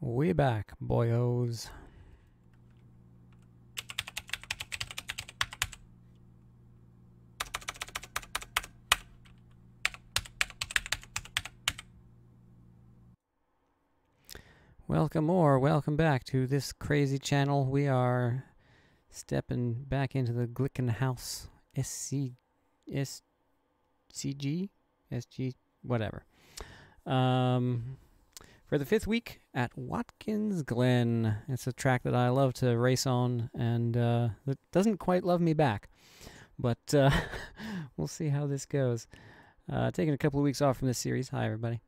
We back, boyos. Welcome or welcome back to this crazy channel. We are stepping back into the Glickenhaus SC whatever. Um for the fifth week at Watkins Glen. It's a track that I love to race on, and uh, it doesn't quite love me back. But uh, we'll see how this goes. Uh, taking a couple of weeks off from this series. Hi, everybody.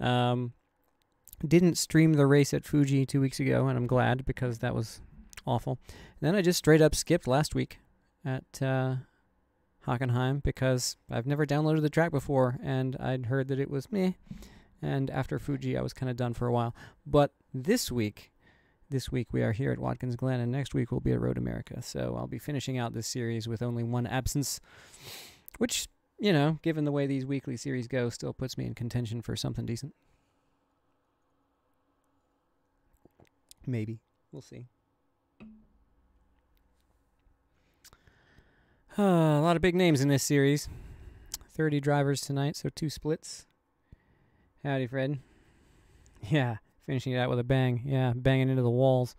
Um, didn't stream the race at Fuji two weeks ago, and I'm glad because that was awful. And then I just straight up skipped last week at uh, Hockenheim because I've never downloaded the track before, and I'd heard that it was meh and after Fuji, I was kind of done for a while. But this week, this week we are here at Watkins Glen, and next week we'll be at Road America. So I'll be finishing out this series with only one absence, which, you know, given the way these weekly series go, still puts me in contention for something decent. Maybe. We'll see. Uh, a lot of big names in this series. 30 drivers tonight, so two splits. Howdy, Fred. Yeah, finishing it out with a bang. Yeah, banging into the walls.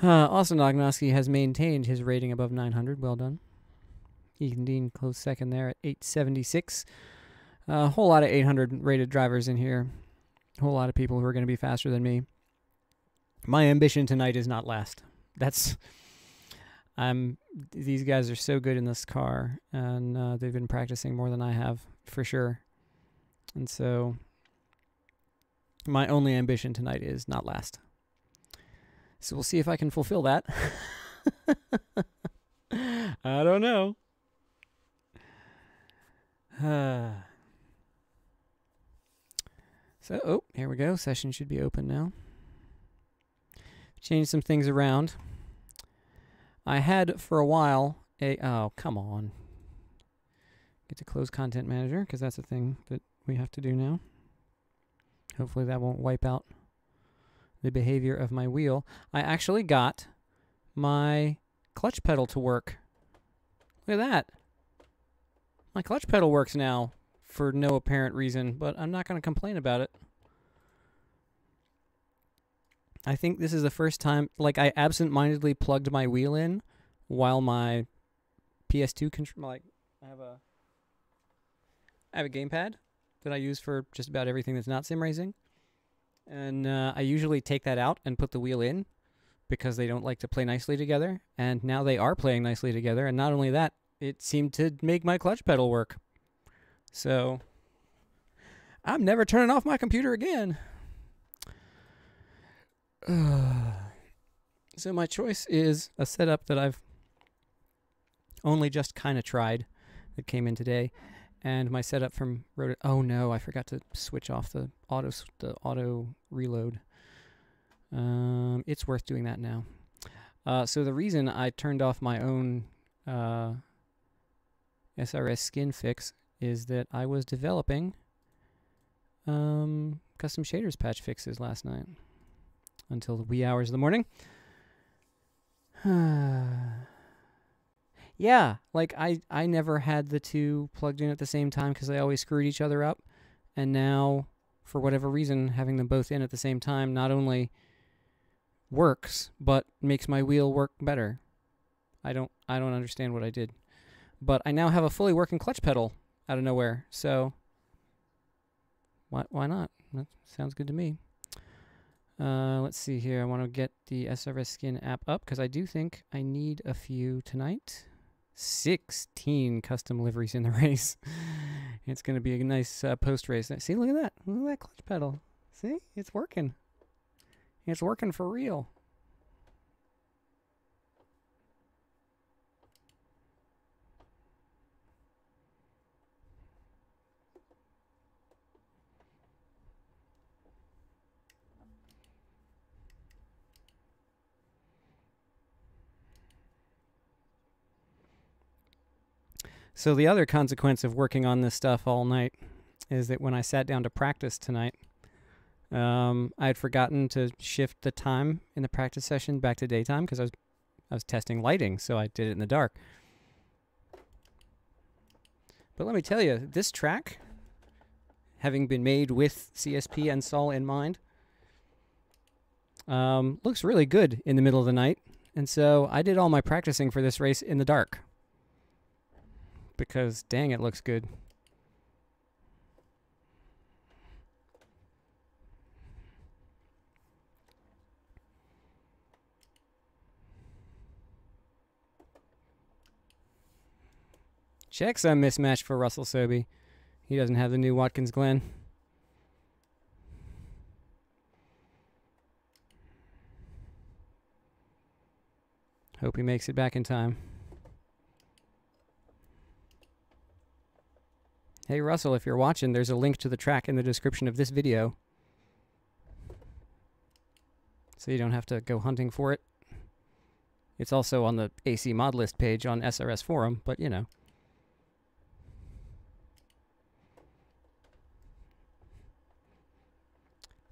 Uh, Austin Ognoski has maintained his rating above 900. Well done. Ethan Dean close second there at 876. A uh, whole lot of 800 rated drivers in here. A whole lot of people who are going to be faster than me. My ambition tonight is not last. That's I'm. These guys are so good in this car, and uh, they've been practicing more than I have for sure. And so my only ambition tonight is not last. So we'll see if I can fulfill that. I don't know. Uh, so, oh, here we go. Session should be open now. Change some things around. I had for a while a. Oh, come on. Get to close content manager because that's a thing that we have to do now. Hopefully that won't wipe out the behavior of my wheel. I actually got my clutch pedal to work. Look at that. My clutch pedal works now for no apparent reason, but I'm not going to complain about it. I think this is the first time, like, I absent-mindedly plugged my wheel in while my PS2 control, like, I have a, I have a gamepad that I use for just about everything that's not sim racing. And uh, I usually take that out and put the wheel in because they don't like to play nicely together. And now they are playing nicely together. And not only that, it seemed to make my clutch pedal work. So I'm never turning off my computer again. so my choice is a setup that I've only just kind of tried that came in today and my setup from Rode. Oh no, I forgot to switch off the auto the auto reload. Um, it's worth doing that now. Uh, so the reason I turned off my own uh, SRS skin fix is that I was developing um, custom shaders patch fixes last night until the wee hours of the morning. Yeah, like I I never had the two plugged in at the same time because they always screwed each other up, and now for whatever reason having them both in at the same time not only works but makes my wheel work better. I don't I don't understand what I did, but I now have a fully working clutch pedal out of nowhere. So why why not? That sounds good to me. Uh, let's see here. I want to get the SRS Skin app up because I do think I need a few tonight. 16 custom liveries in the race. it's going to be a nice uh, post race. See, look at that. Look at that clutch pedal. See, it's working. It's working for real. So the other consequence of working on this stuff all night is that when I sat down to practice tonight, Um, I had forgotten to shift the time in the practice session back to daytime because I was I was testing lighting, so I did it in the dark. But let me tell you, this track, having been made with CSP and Sol in mind, um, looks really good in the middle of the night. And so I did all my practicing for this race in the dark. Because dang, it looks good. Checksum mismatch for Russell Sobey. He doesn't have the new Watkins Glen. Hope he makes it back in time. Hey Russell, if you're watching, there's a link to the track in the description of this video. So you don't have to go hunting for it. It's also on the AC mod list page on SRS forum, but you know.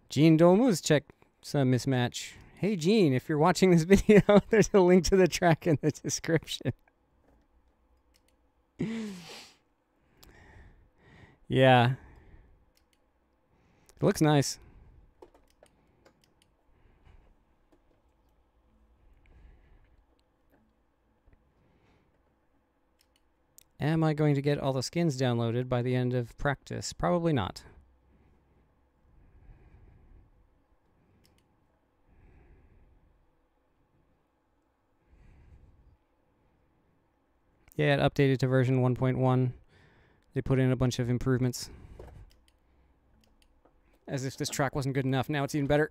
Gene Dolmus check some mismatch. Hey Gene, if you're watching this video, there's a link to the track in the description. yeah. It looks nice. Am I going to get all the skins downloaded by the end of practice? Probably not. Yeah, it updated to version 1.1. They put in a bunch of improvements. As if this track wasn't good enough. Now it's even better.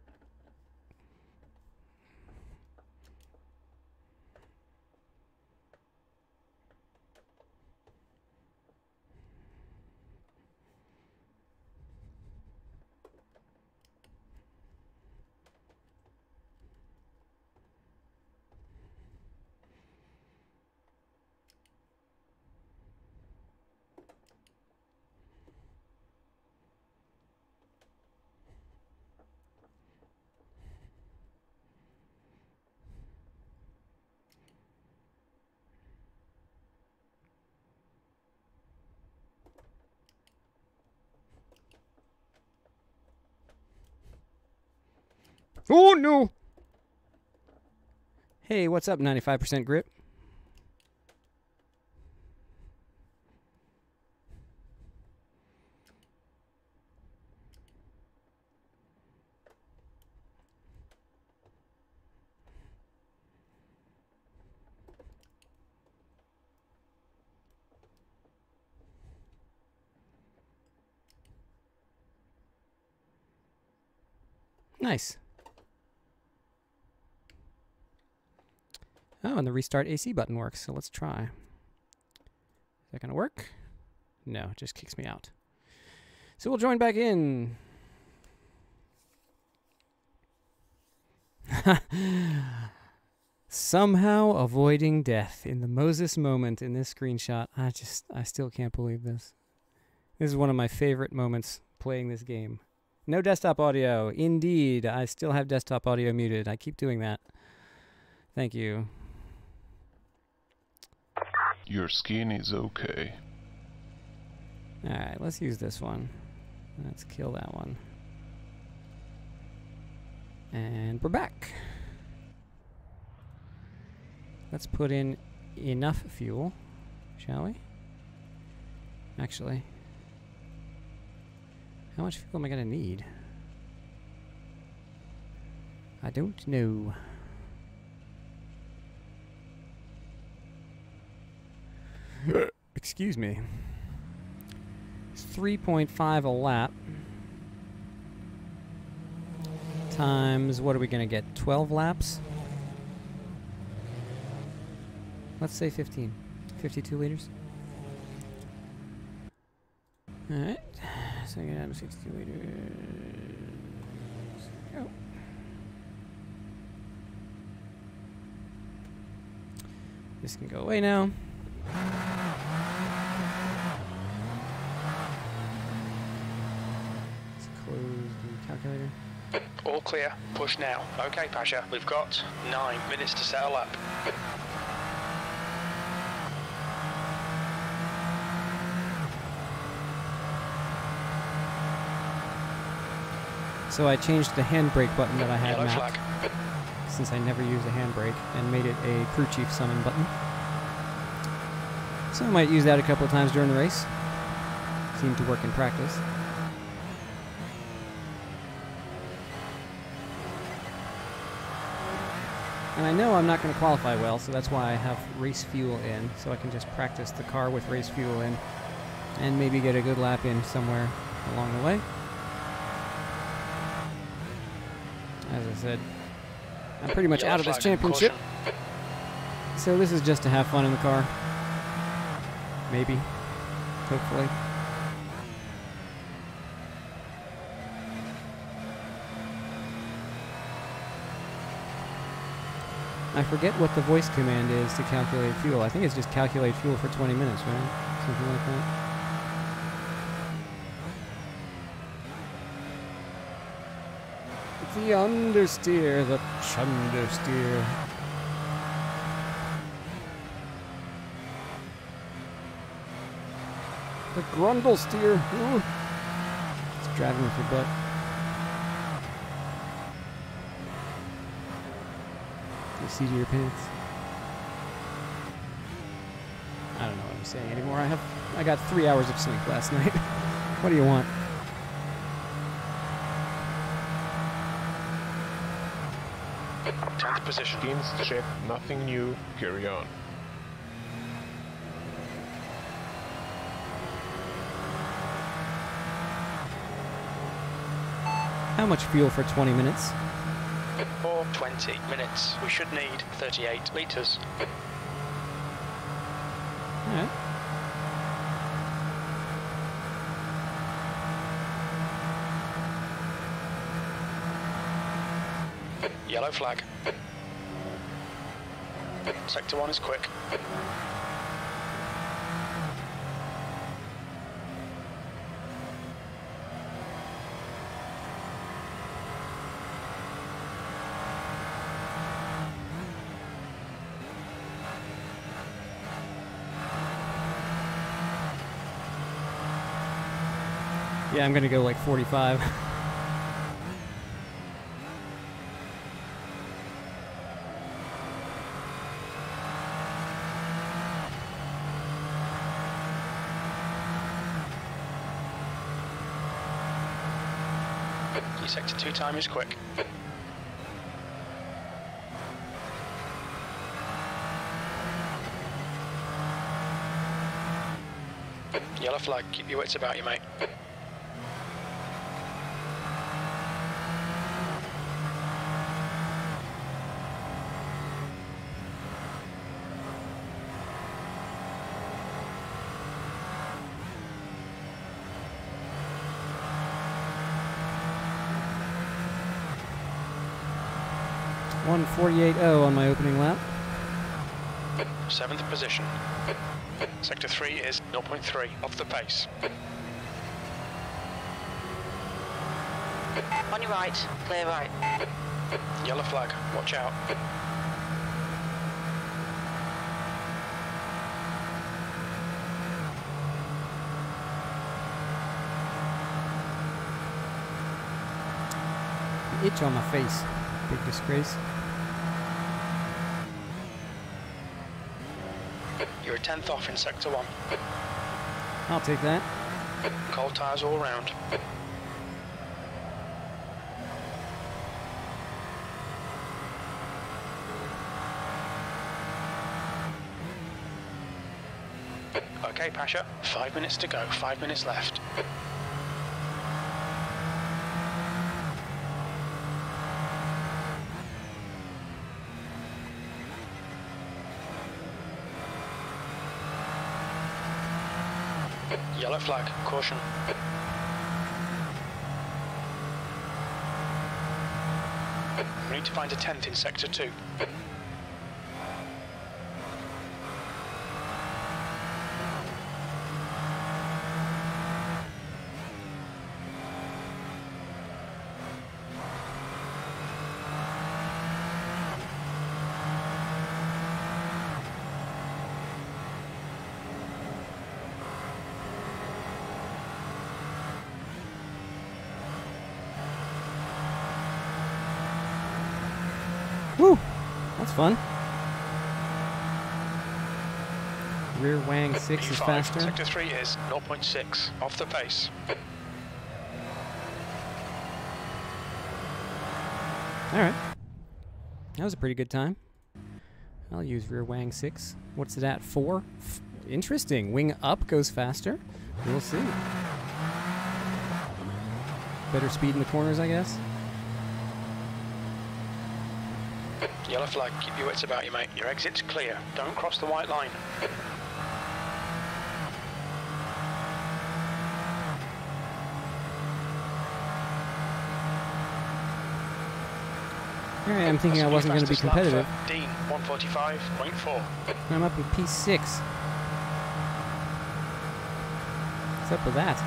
Oh no! Hey, what's up, 95% grip? Nice. Oh, and the restart AC button works, so let's try. Is that going to work? No, it just kicks me out. So we'll join back in. Somehow avoiding death in the Moses moment in this screenshot. I just, I still can't believe this. This is one of my favorite moments playing this game. No desktop audio. Indeed, I still have desktop audio muted. I keep doing that. Thank you. Your skin is okay. Alright, let's use this one. Let's kill that one. And we're back. Let's put in enough fuel, shall we? Actually, how much fuel am I going to need? I don't know. Excuse me. It's 3.5 a lap. Times, what are we going to get? 12 laps? Let's say 15. 52 liters. Alright. So I get 62 liters. This can go away now. Calculator. All clear. Push now. Okay, Pasha. We've got nine minutes to settle up. So I changed the handbrake button that I had Yellow mapped, flag. since I never use a handbrake, and made it a crew chief summon button. So I might use that a couple of times during the race. Seemed to work in practice. And I know I'm not going to qualify well, so that's why I have race fuel in, so I can just practice the car with race fuel in, and maybe get a good lap in somewhere along the way. As I said, I'm pretty much out of this championship, so this is just to have fun in the car. Maybe. Hopefully. I forget what the voice command is to calculate fuel. I think it's just calculate fuel for 20 minutes, right? Something like that. The understeer, the chundersteer. The grundle steer. Ooh. It's driving with your butt. The seat of your pants. I don't know what I'm saying anymore. I have I got three hours of sleep last night. what do you want? Tenth position. Skins check, nothing new, carry on. How much fuel for 20 minutes? For 20 minutes. We should need 38 litres. Alright. Yellow flag. Sector 1 is quick. Yeah, I'm gonna go like 45. Your sector 2 time is quick. Yellow flag, keep your wits about you, mate. One forty-eight oh on my opening lap. Seventh position. Sector 3 is 0.3 off the pace. On your right, clear right. Yellow flag, watch out. Itch on my face. Big disgrace. You're a tenth off in sector 1. I'll take that. Cold tyres all round. Okay, Pasha, five minutes to go, five minutes left. Yellow flag, caution. We need to find a tenth in sector 2. Fun. Rear wang 6 is P5, faster. Sector 3 is 0.6, off the pace. Alright. That was a pretty good time. I'll use rear wang 6. What's it at? 4? Interesting. Wing up goes faster. We'll see. Better speed in the corners, I guess. Yellow flag, keep your wits about you, mate. Your exit's clear. Don't cross the white line. Here I am thinking I wasn't going to be Fastest lap for competitive. Dean, 145.4. I'm up in P6. What's up with that?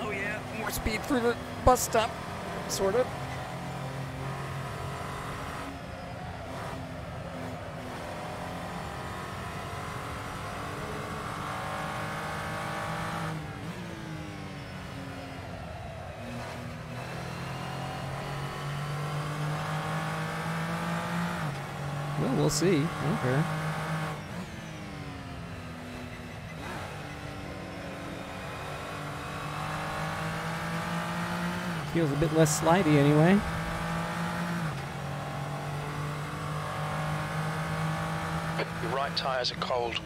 Oh yeah, more speed through the bus stop, sort of. Well, we'll see. Okay. Feels a bit less slidey anyway. Your right tyres are cold.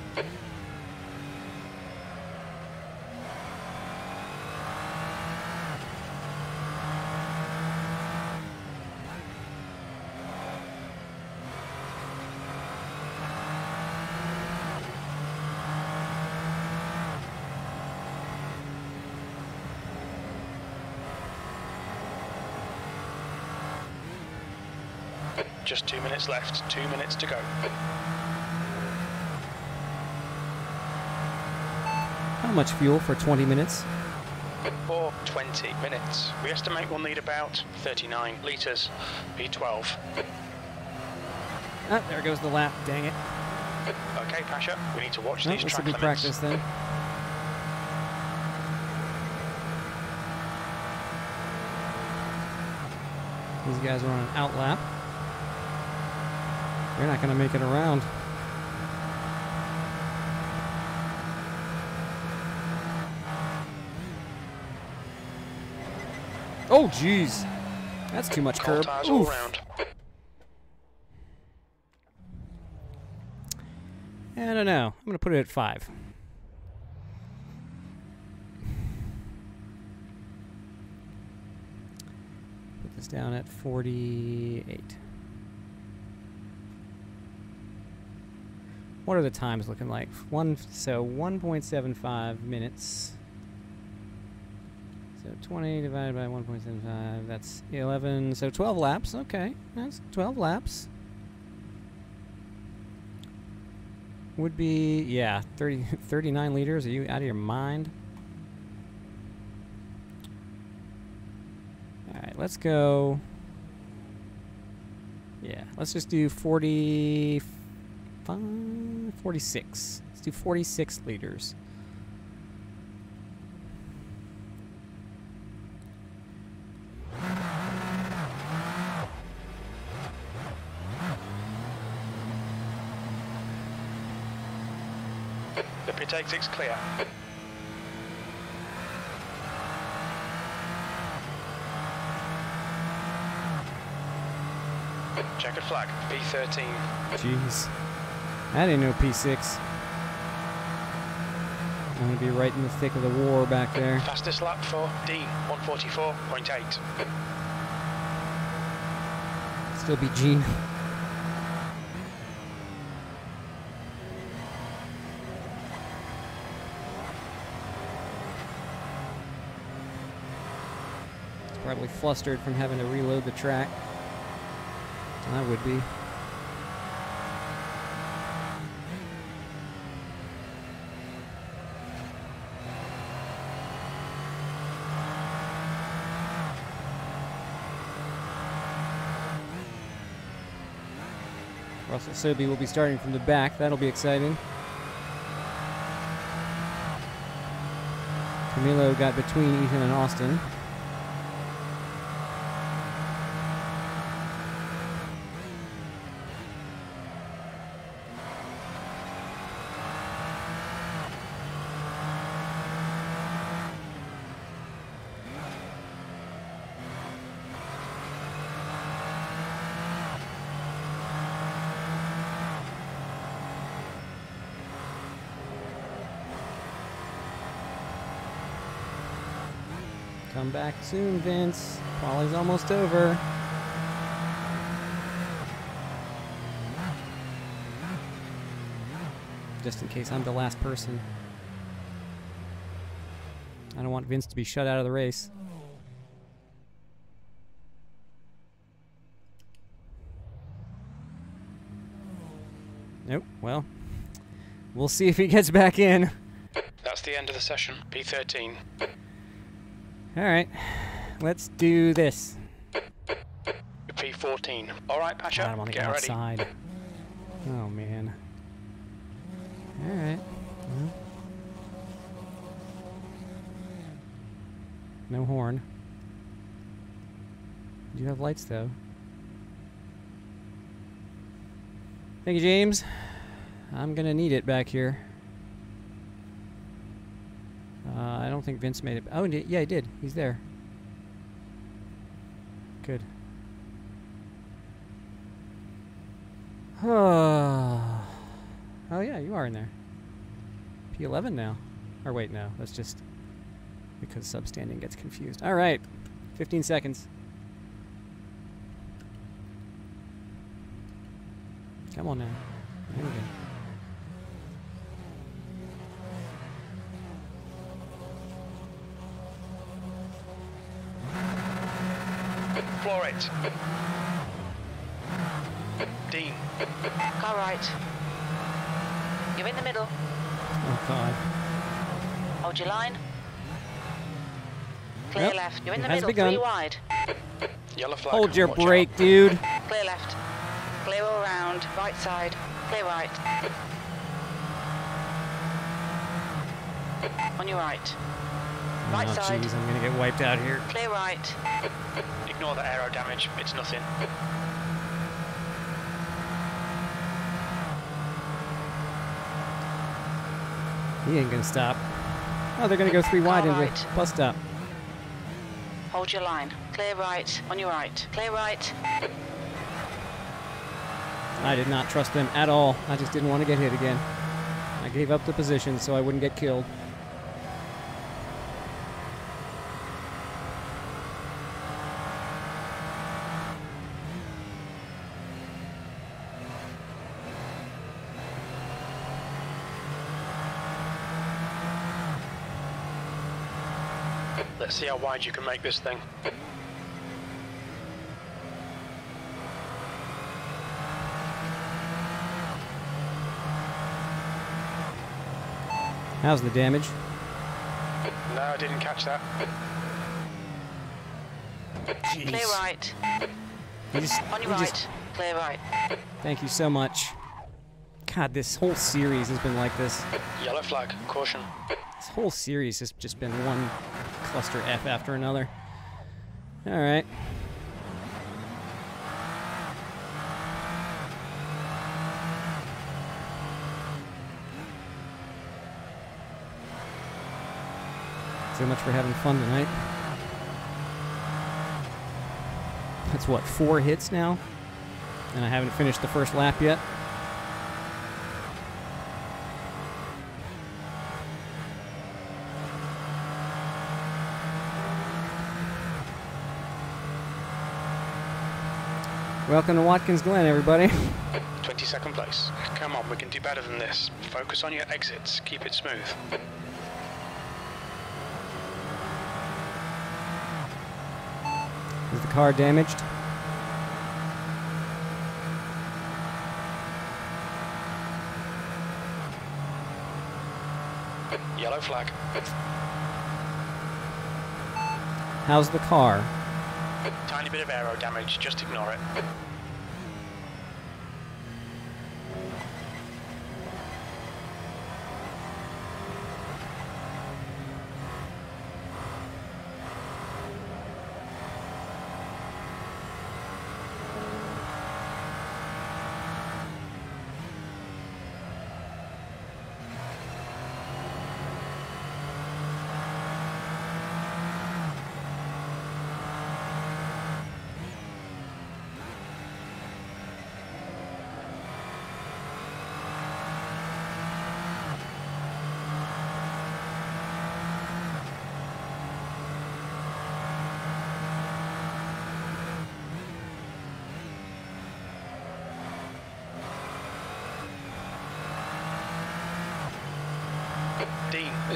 Just two minutes left, two minutes to go. How much fuel for 20 minutes? For 20 minutes. We estimate we'll need about 39 litres, B12. Ah, there goes the lap. Dang it. Okay, Pasha, we need to watch No, these track be limits. practice then. These guys are on an out They're not going to make it around. Oh, jeez. That's too much curb. Oof. I don't know. I'm going to put it at five. Put this down at 48. What are the times looking like? One, so 1.75 minutes. So 20 divided by 1.75, that's 11. So 12 laps. Okay, that's 12 laps. would be yeah 30 39 liters are you out of your mind all right let's go yeah let's just do 40 46 let's do 46 liters The pit exit's clear. Checkered flag, P13. jeez i ain't no p6 i'm gonna be right in the thick of the war back there Fastest lap for D, 144.8. still be gene probably flustered from having to reload the track. I would be. Russell Sobey will be starting from the back. That'll be exciting. Camilo got between Ethan and Austin. Come back soon, Vince. Quali's almost over. Just in case I'm the last person. I don't want Vince to be shut out of the race. Nope. Well, we'll see if he gets back in. That's the end of the session. P13. All right. Let's do this. P14. All right, Pasha. God, I'm on the get ready. outside. Oh man. All right. Well. No horn. You have lights though. Thank you, James. I'm gonna need it back here. Uh, I don't think Vince made it. Oh, yeah, he did. He's there. Good. oh yeah, you are in there. P11 now. Or wait, no, that's just because substanding gets confused. All right, 15 seconds. Come on now. Dean. Car right. You're in the middle. Oh God. Hold your line. Clear Yep, left. You're in the has middle. begun. Three wide. Yellow flag. Hold your Watch out. brake, dude. Clear left. Clear all round. Right side. Clear right. On your right. Oh, right oh side. jeez, I'm gonna get wiped out here. Clear right. Ignore the aero damage. It's nothing. He ain't gonna stop. Oh, they're gonna go three wide Car into right. the bus stop. Hold your line. Clear right. On your right. Clear right. I did not trust them at all. I just didn't want to get hit again. I gave up the position so I wouldn't get killed. See how wide you can make this thing. How's the damage? No, I didn't catch that. Clear right. You just, On your you right. just- Clear right. thank you so much. God, this whole series has been like this. Yellow flag. Caution. This whole series has just been one cluster F after another. All right. So much for having fun tonight. That's what, four hits now? And I haven't finished the first lap yet. Welcome to Watkins Glen, everybody. 22nd place. Come on, we can do better than this. Focus on your exits. Keep it smooth. Is the car damaged? Yellow flag. How's the car? Tiny bit of aero damage. Just ignore it.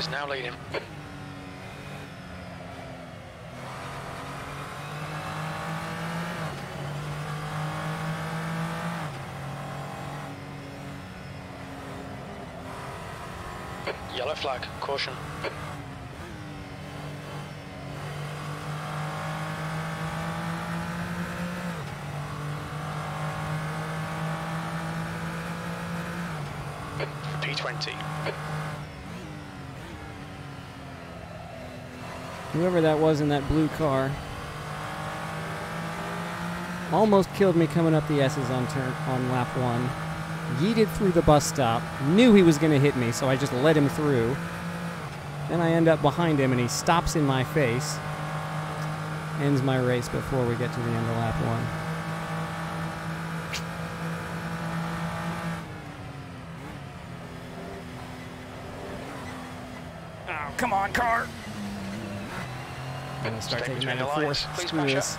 Is now leading. Yellow flag, caution. Whoever that was in that blue car almost killed me coming up the S's on turn on lap one. Yeeted through the bus stop. Knew he was going to hit me, so I just let him through. Then I end up behind him, and he stops in my face. Ends my race before we get to the end of lap one. Oh, come on, car! I'm gonna start Stay taking between that the in fourth. Please Screw pass this.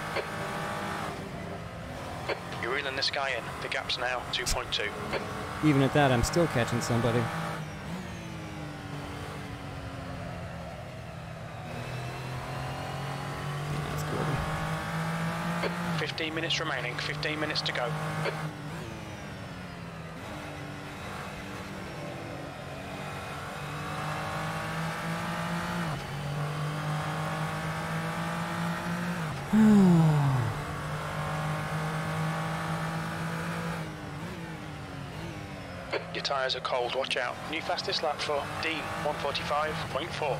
You're reeling this guy in. The gap's now 2.2. Even at that, I'm still catching somebody. That's good. 15 minutes remaining, 15 minutes to go. Tyres are cold, watch out. New fastest lap for Dean, 145.4.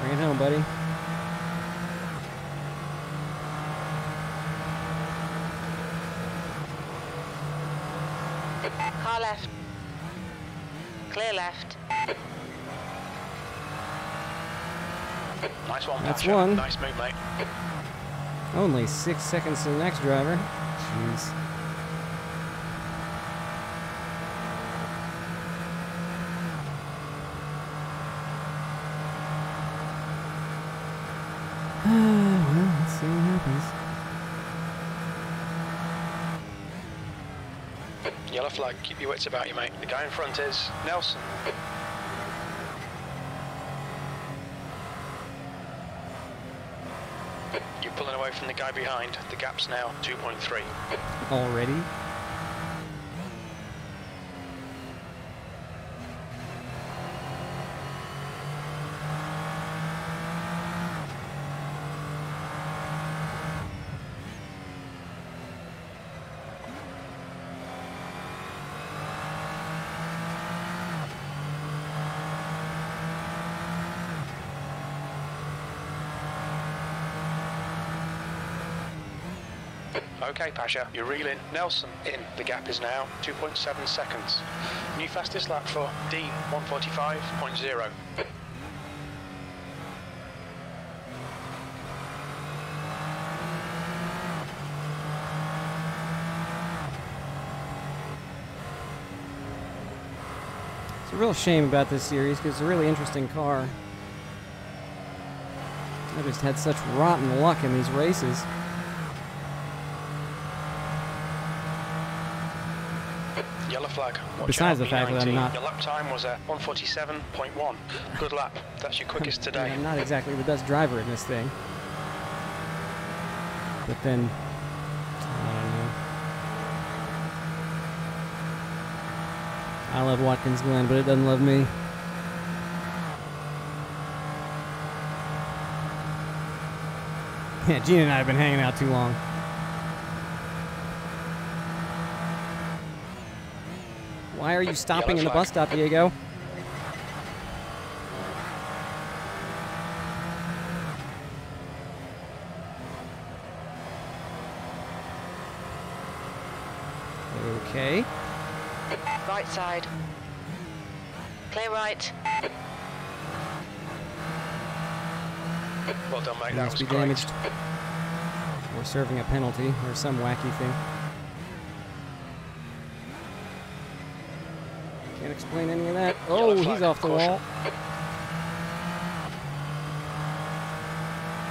Bring it home, buddy. Car left. Clear left. Nice one, That's one. Nice move, mate. Only six seconds to the next driver. Jeez. well, let's see what happens. Yellow flag, keep your wits about you, mate. The guy in front is Nelson. You're pulling away from the guy behind. The gap's now 2.3. Already? Okay, Pasha, you're reeling. Nelson in. The gap is now 2.7 seconds. New fastest lap for D145.0. It's a real shame about this series because it's a really interesting car. I just had such rotten luck in these races. Yellow flag. Watch Besides the fact that I'm not- Your lap time was uh, at 147.1. Good lap. That's your quickest today. I'm not exactly the best driver in this thing. But then, I. I love Watkins Glen, but it doesn't love me. Yeah, Gene and I have been hanging out too long. Are you stopping in the bus stop, Diego? Okay. Right side. Clear right. Well done, mate. He That must was be great. damaged. Or serving a penalty or some wacky thing. Can't explain any of that. Oh, he's flag, off the caution. wall.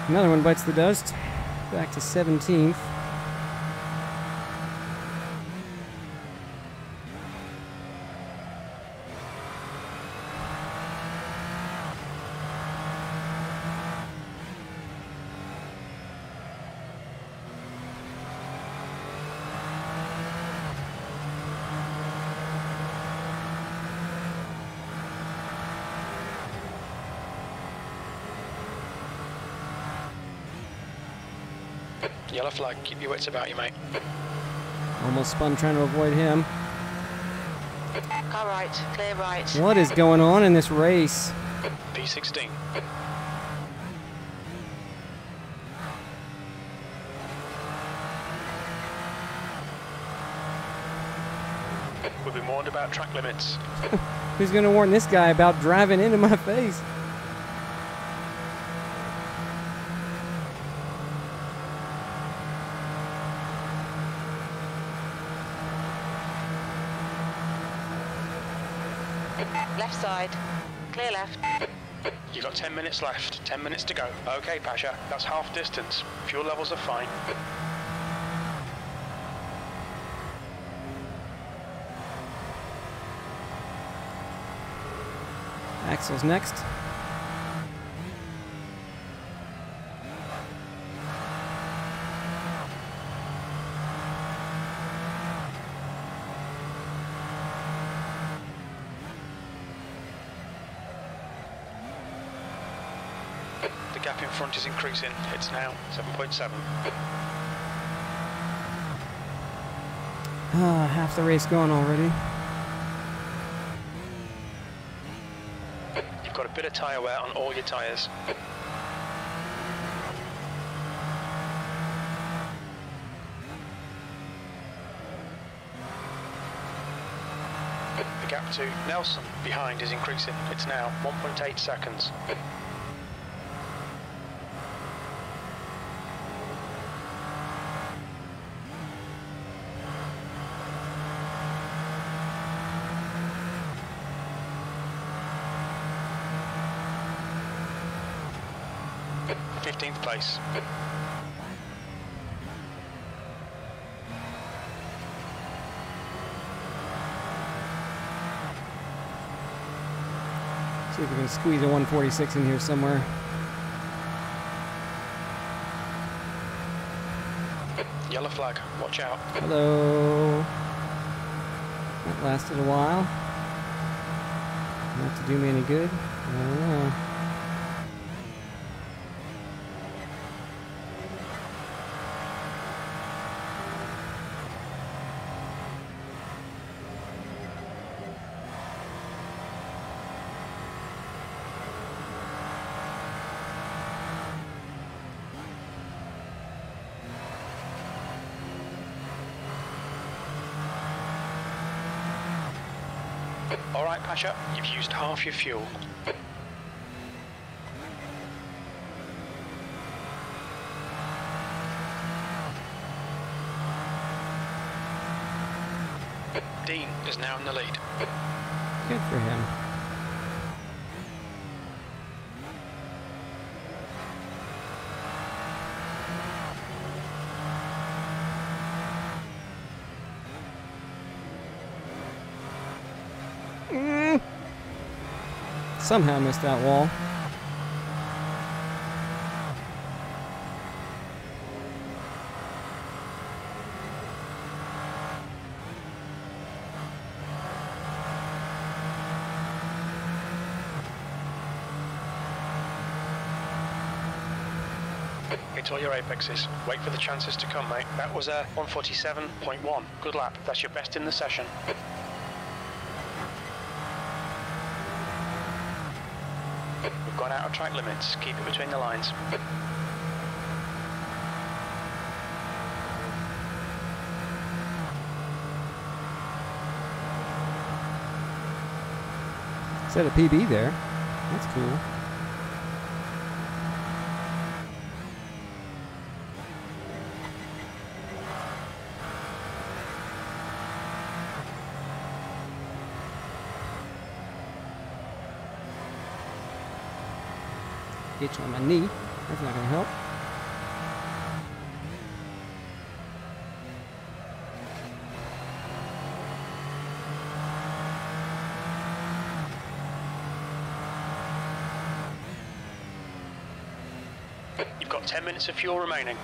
Another one bites the dust. Back to 17th. Yellow flag, keep your wits about you, mate. Almost spun trying to avoid him. Car right, clear right. What is going on in this race? P16. We've been warned about track limits. Who's going to warn this guy about driving into my face? Side, clear left. You've got 10 minutes left. 10 minutes to go. Okay, Pasha, that's half distance. Fuel levels are fine. Axel's next. The gap in front is increasing. It's now 7.7. Ah, half the race gone already. You've got a bit of tyre wear on all your tyres. The gap to Nelson behind is increasing. It's now 1.8 seconds. Place. See if we can squeeze a 146 in here somewhere. Yellow flag. Watch out. Hello. That lasted a while. Not to do me any good. I don't know. All right, Pasha. You've used half your fuel. Dean is now in the lead. Good for him. Mm. Somehow missed that wall. All your apexes. Wait for the chances to come, mate. That was a 147.1. Good lap. That's your best in the session. Track limits. Keep it between the lines. Set a PB there. That's cool. Itch on my knee. That's not going to help. You've got 10 minutes of fuel remaining.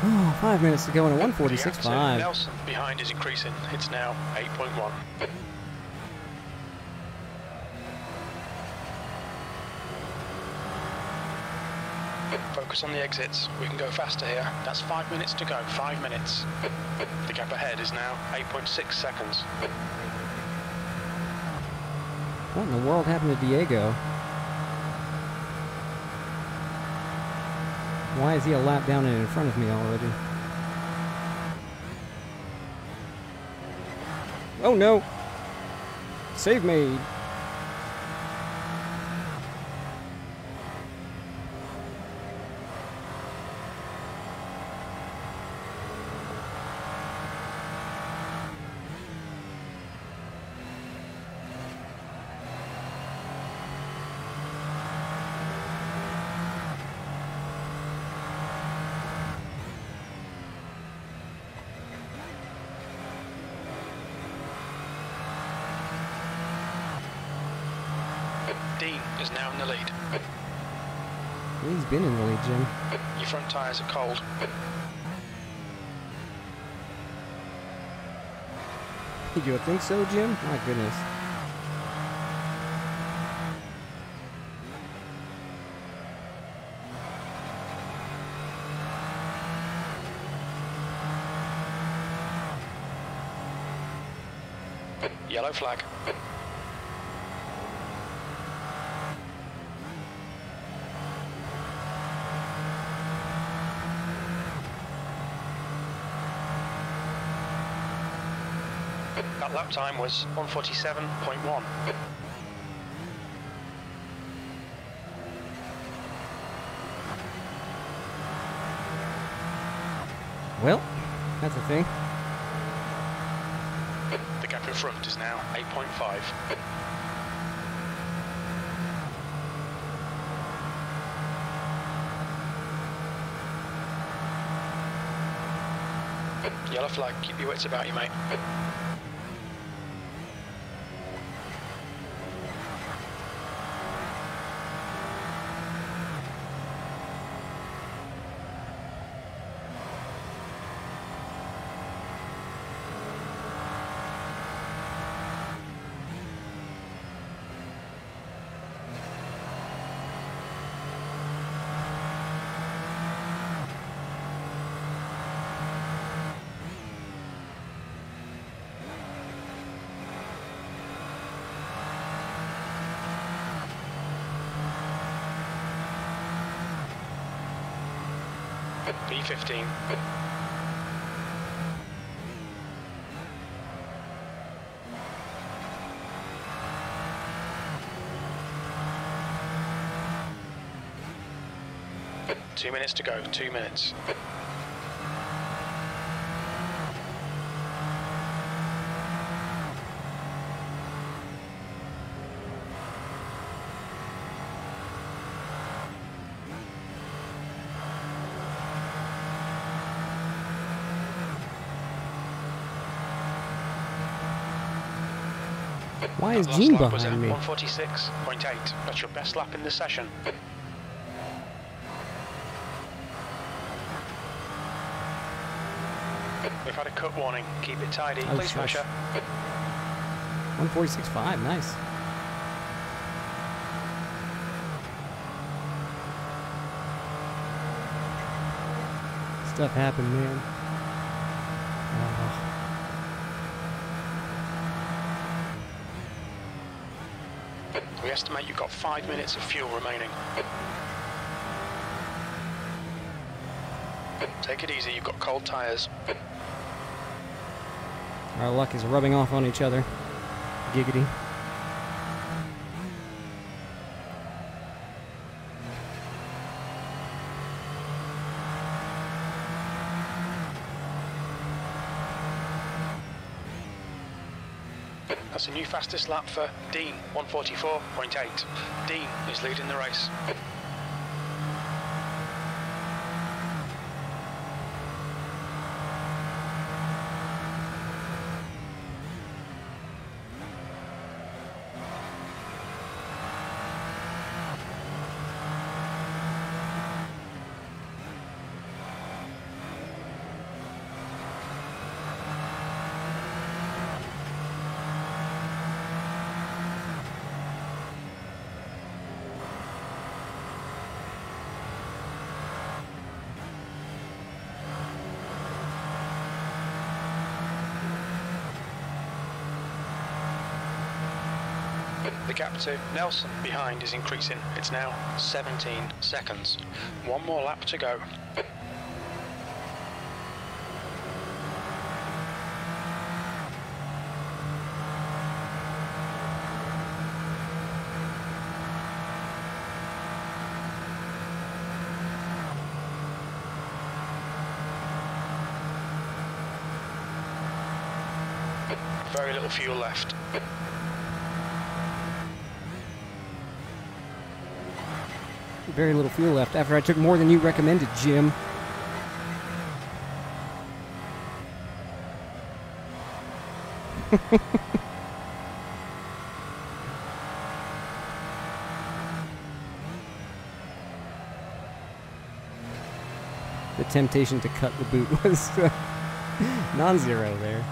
Oh, five minutes to go in a The 146.5. Nelson behind is increasing. It's now 8.1. Focus on the exits. We can go faster here. That's five minutes to go. Five minutes. The gap ahead is now 8.6 seconds. What in the world happened to Diego? Why is he a lap down and in front of me already? Oh no! Save me! Dean is now in the lead. He's been in the lead, Jim. Your front tyres are cold. You would think so, Jim? My goodness. Yellow flag. That lap time was 147.1. Well, that's a thing. The gap in front is now 8.5. Yellow flag, keep your wits about you, mate. B15. Two minutes to go, two minutes. Why is Gene lap was at behind me? 146.8. That's your best lap in the session. We've had a cut warning. Keep it tidy. Oh, Please. Russia. 146.5, nice. stuff happened, man. Oh. We estimate you've got five minutes of fuel remaining. Take it easy, you've got cold tyres. Our luck is rubbing off on each other. Giggity. That's a new fastest lap for Dean, 144.8. Dean is leading the race. Gap to Nelson behind is increasing. It's now 17 seconds. One more lap to go. Very little fuel left. Very little fuel left after I took more than you recommended, Jim. the temptation to cut the boot was uh, non-zero there.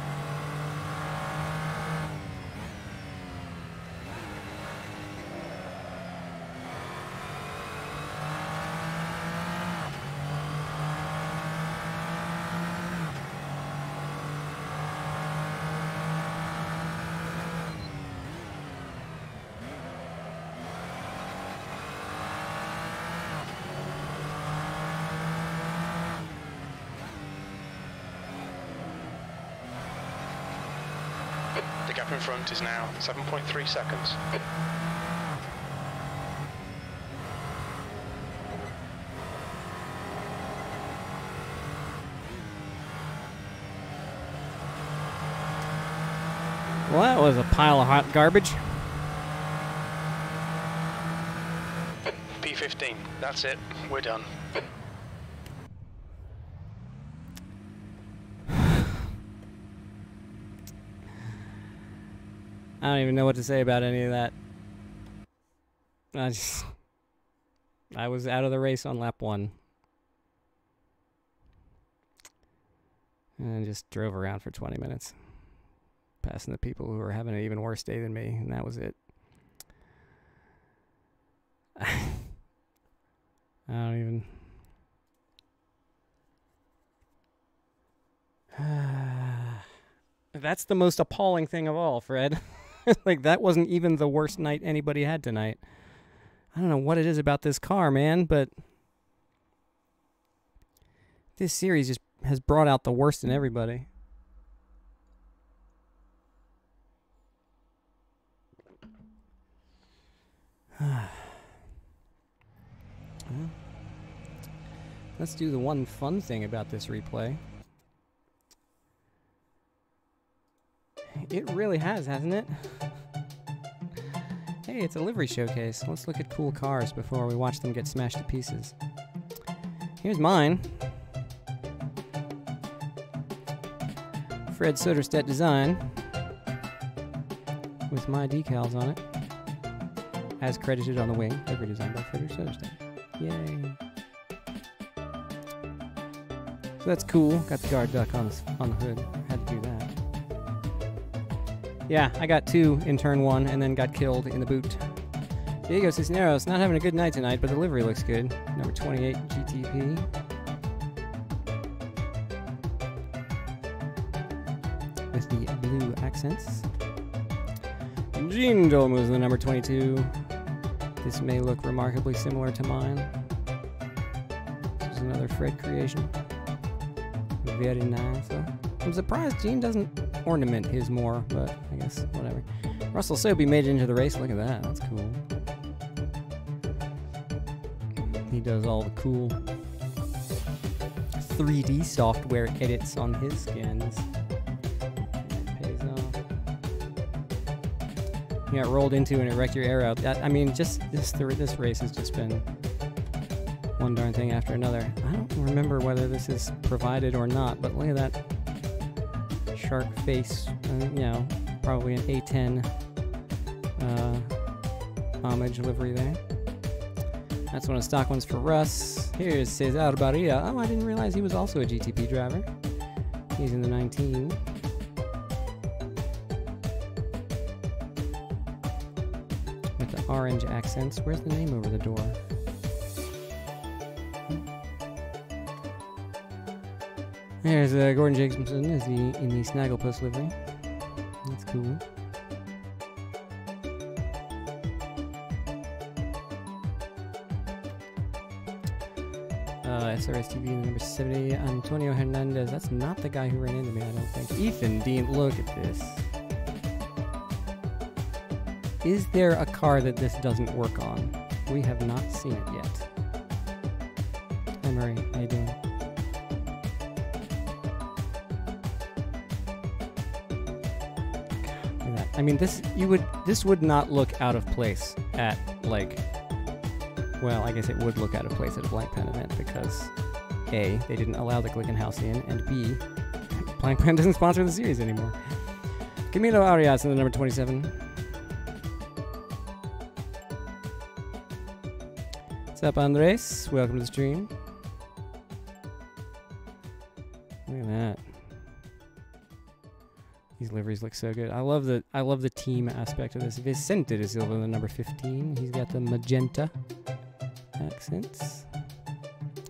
The gap is now 7.3 seconds. Well, that was a pile of hot garbage. P15, that's it. We're done. I don't even know what to say about any of that. I just. I was out of the race on lap one. And just drove around for 20 minutes. Passing the people who were having an even worse day than me, and that was it. I don't even. That's the most appalling thing of all, Fred. like that wasn't even the worst night anybody had tonight. I don't know what it is about this car, man, but this series just has brought out the worst in everybody. Let's do the one fun thing about this replay. It really has, hasn't it? Hey, it's a livery showcase. Let's look at cool cars before we watch them get smashed to pieces. Here's mine. Fred Soderstedt design. With my decals on it. As credited on the wing. Livery design by Fred Soderstedt. Yay. So that's cool. Got the guard duck on on the hood. Yeah, I got two in turn one and then got killed in the boot. Diego Cisneros, not having a good night tonight, but the livery looks good. Number 28, GTP. With the blue accents. Gene Dome was the number 22. This may look remarkably similar to mine. This is another Fred creation. Very nice. Though. I'm surprised Gene doesn't ornament his more, but guess whatever. Russell Sobey made it into the race. Look at that. That's cool. He does all the cool 3D software edits on his skins. You got rolled into and it wrecked your air out. I mean, just this this race has just been one darn thing after another. I don't remember whether this is provided or not, but look at that shark face. Uh, you know, probably an A10 uh, homage livery there. That's one of the stock ones for Russ. Here's Cesar Barria. Oh, I didn't realize he was also a GTP driver. He's in the 19. With the orange accents. Where's the name over the door? There's uh, Gordon Jacobson is the, in the Snagglepuss livery. Cool. Uh, SRS TV number 70, Antonio Hernandez. That's not the guy who ran into me, I don't think. Ethan Dean, look at this. Is there a car that this doesn't work on? We have not seen it yet. Murray, I mean, this you would this would not look out of place at like well, I guess it would look out of place at a Blancpain event because A, they didn't allow the Glickenhaus in, and B, Blancpain doesn't sponsor the series anymore. Camilo Arias in the number 27. What's up, Andres? Welcome to the stream. Liveries look so good. I love the I love the team aspect of this. Vicente de Silva, the number 15. He's got the magenta accents.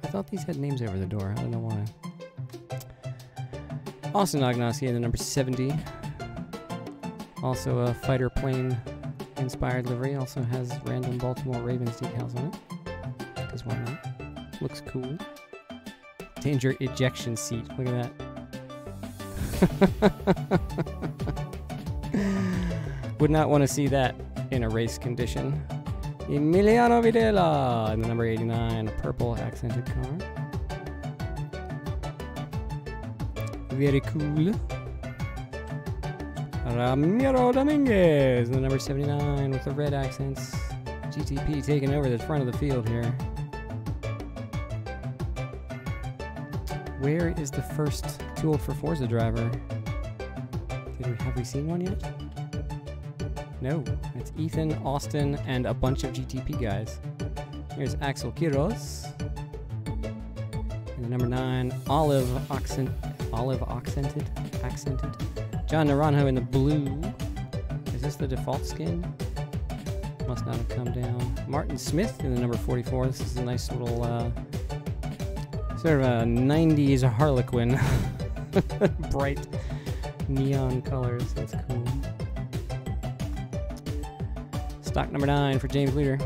I thought these had names over the door. I don't know why. Austin Agnasi in the number 70. Also a fighter plane inspired livery. Also has random Baltimore Ravens decals on it. Because why not? Looks cool. Danger ejection seat. Look at that. Would not want to see that in a race condition. Emiliano Videla in the number 89, a purple accented car. Very cool. Ramiro Dominguez in the number 79 with the red accents. GTP taking over the front of the field here. Where is the first Too Old for Forza driver? Did we, have we seen one yet? No, it's Ethan, Austin, and a bunch of GTP guys. Here's Axel Quiroz. And number nine, Olive Accent, Olive Accented, Accented. John Naranjo in the blue. Is this the default skin? Must not have come down. Martin Smith in the number 44. This is a nice little, uh, sort of a 90s Harlequin. Bright neon colors. That's cool. Stock number nine for James Leader.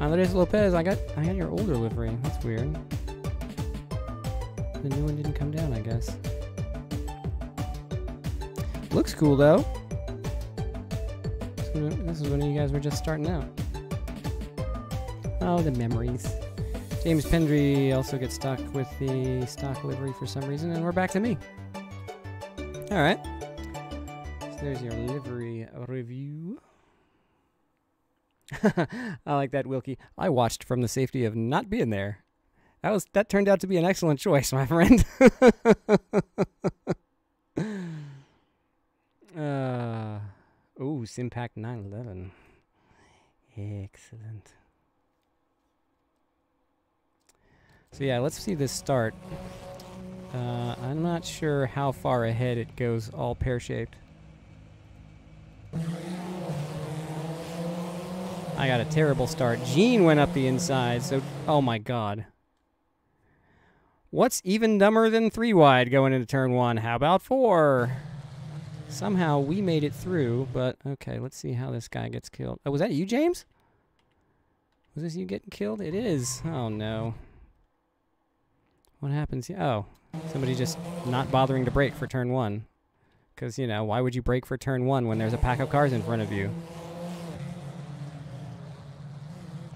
Andres Lopez, I got I got your older livery. That's weird. The new one didn't come down, I guess. Looks cool though. This is when you guys were just starting out. Oh, the memories. James Pendry also gets stuck with the stock livery for some reason, and we're back to me. All right. So there's your livery review. I like that, Wilkie. I watched from the safety of not being there. That was that turned out to be an excellent choice, my friend. uh, oh, Simpac 911. Excellent. So yeah, let's see this start. Uh, I'm not sure how far ahead it goes all pear-shaped. I got a terrible start. Gene went up the inside, so... Oh my god. What's even dumber than three wide going into turn one? How about four? Somehow we made it through, but okay, let's see how this guy gets killed. Oh, was that you, James? Was this you getting killed? It is. Oh no. What happens? Oh, somebody just not bothering to brake for turn one. Because, you know, why would you brake for turn one when there's a pack of cars in front of you?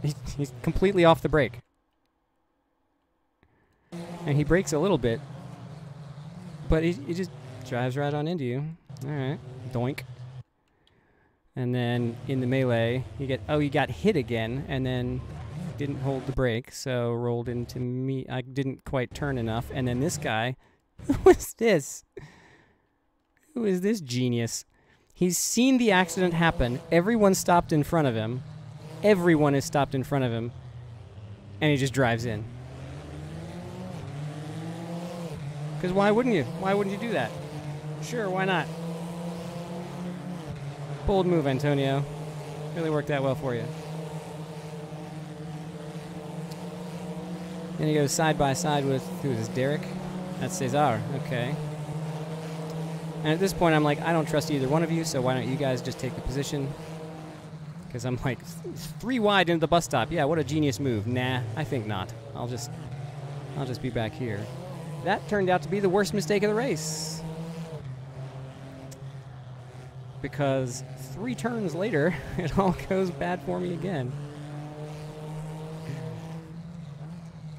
He's, he's completely off the brake. And he brakes a little bit. But he, he just drives right on into you. Alright. Doink. And then in the melee, you get oh, you got hit again, and then didn't hold the brake, so rolled into me. I didn't quite turn enough, and then this guy, who is this? Who is this genius? He's seen the accident happen. Everyone stopped in front of him. Everyone is stopped in front of him, and he just drives in. Because why wouldn't you? Why wouldn't you do that? Sure, why not? Bold move, Antonio. Really worked out well for you. Then he goes side by side with who is Derek? That's Cesar. Okay. And at this point, I'm like, I don't trust either one of you, so why don't you guys just take the position? Because I'm like, three wide into the bus stop. Yeah, what a genius move. Nah, I think not. I'll just, I'll just be back here. That turned out to be the worst mistake of the race. Because three turns later, it all goes bad for me again.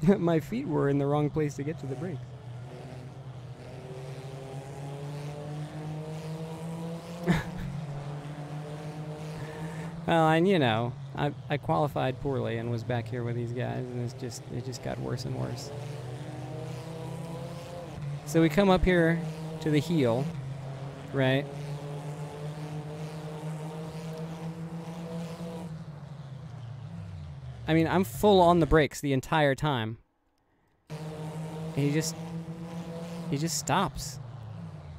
My feet were in the wrong place to get to the brakes. Well, and you know, I, I qualified poorly and was back here with these guys, and it's just it just got worse and worse. So we come up here to the heel, right? I mean, I'm full on the brakes the entire time. And he just he just stops.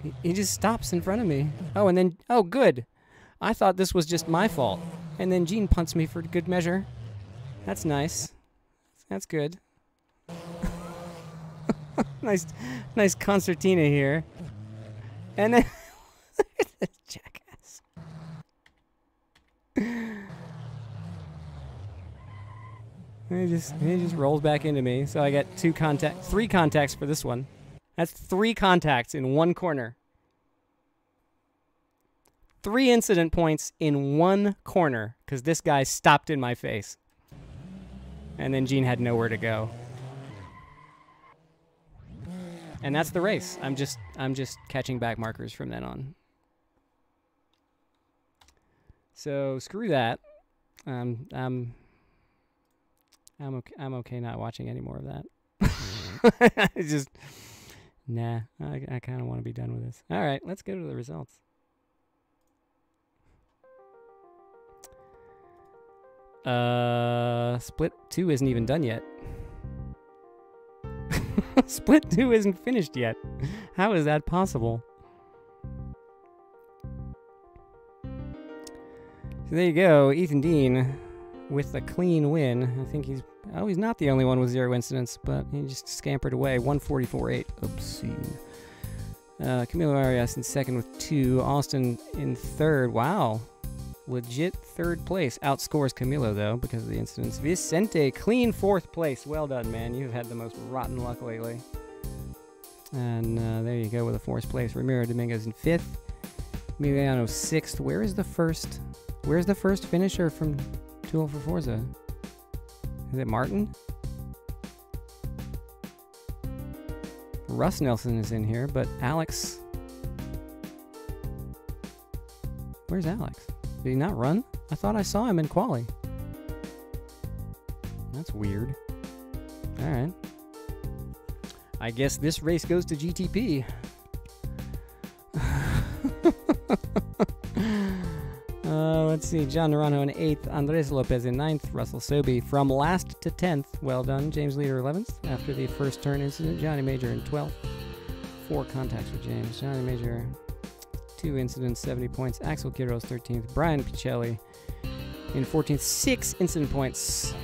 He, he just stops in front of me. Oh, and then oh, good. I thought this was just my fault. And then Gene punts me for good measure. That's nice. That's good. nice nice concertina here. And then jackass. He just he just rolls back into me. So I get two contact, three contacts for this one. That's three contacts in one corner. Three incident points in one corner because this guy stopped in my face. And then Gene had nowhere to go. And that's the race. I'm just I'm just catching back markers from then on. So screw that. Um, I'm I'm okay. I'm okay not watching any more of that. just nah. I, I kind of want to be done with this. All right, let's go to the results. Uh, split two isn't even done yet. split two isn't finished yet. How is that possible? So there you go, Ethan Dean with a clean win. I think he's oh he's not the only one with zero incidents, but he just scampered away. 144.8, obscene. Uh, Camilo Arias in second with two. Austin in third. Wow, legit third place. Outscores Camilo though because of the incidents. Vicente clean fourth place. Well done, man. You've had the most rotten luck lately. And uh, there you go with a fourth place. Ramiro Dominguez in fifth. Emiliano sixth. Where is the first? Where's the first finisher from Too Old for Forza? Is it Martin? Russ Nelson is in here, but Alex. Where's Alex? Did he not run? I thought I saw him in Quali. That's weird. Alright. I guess this race goes to GTP. Uh, let's see. John Naranjo in eighth, Andres Lopez in ninth, Russell Sobey from last to tenth. Well done, James Leader eleventh. After the first turn incident, Johnny Major in twelfth. Four contacts with James. Johnny Major, two incidents, seventy points. Axel Quiroz thirteenth. Brian Picelli in fourteenth, six incident points.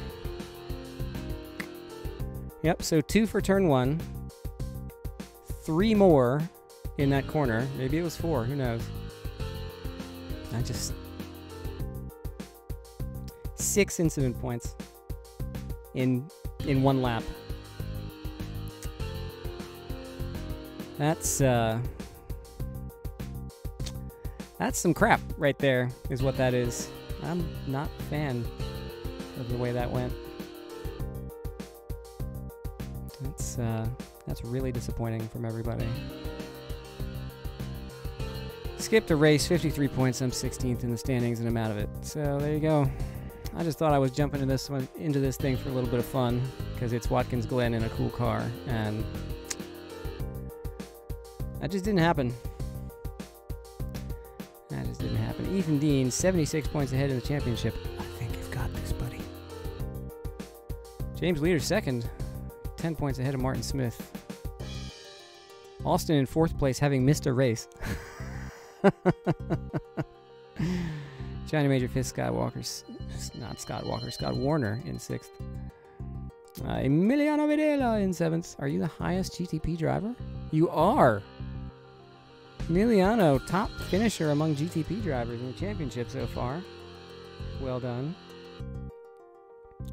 Yep. So two for turn one, three more in that corner. Maybe it was four. Who knows? I just six incident points in in one lap. That's uh that's some crap right there is what that is. I'm not a fan of the way that went. That's uh that's really disappointing from everybody. Skipped a race, 53 points. I'm 16th in the standings, and I'm out of it. So there you go. I just thought I was jumping into this one, into this thing for a little bit of fun because it's Watkins Glen in a cool car, and that just didn't happen. Didn't happen. Ethan Dean, 76 points ahead in the championship. I think you've got this, buddy. James Leader second, 10 points ahead of Martin Smith. Austin in fourth place, having missed a race. Johnny Major fifth, Scott Walker's not Scott Walker, Scott Warner in sixth. Uh, Emiliano Videla in seventh. Are you the highest GTP driver? You are. Emiliano, top finisher among GTP drivers in the championship so far. Well done.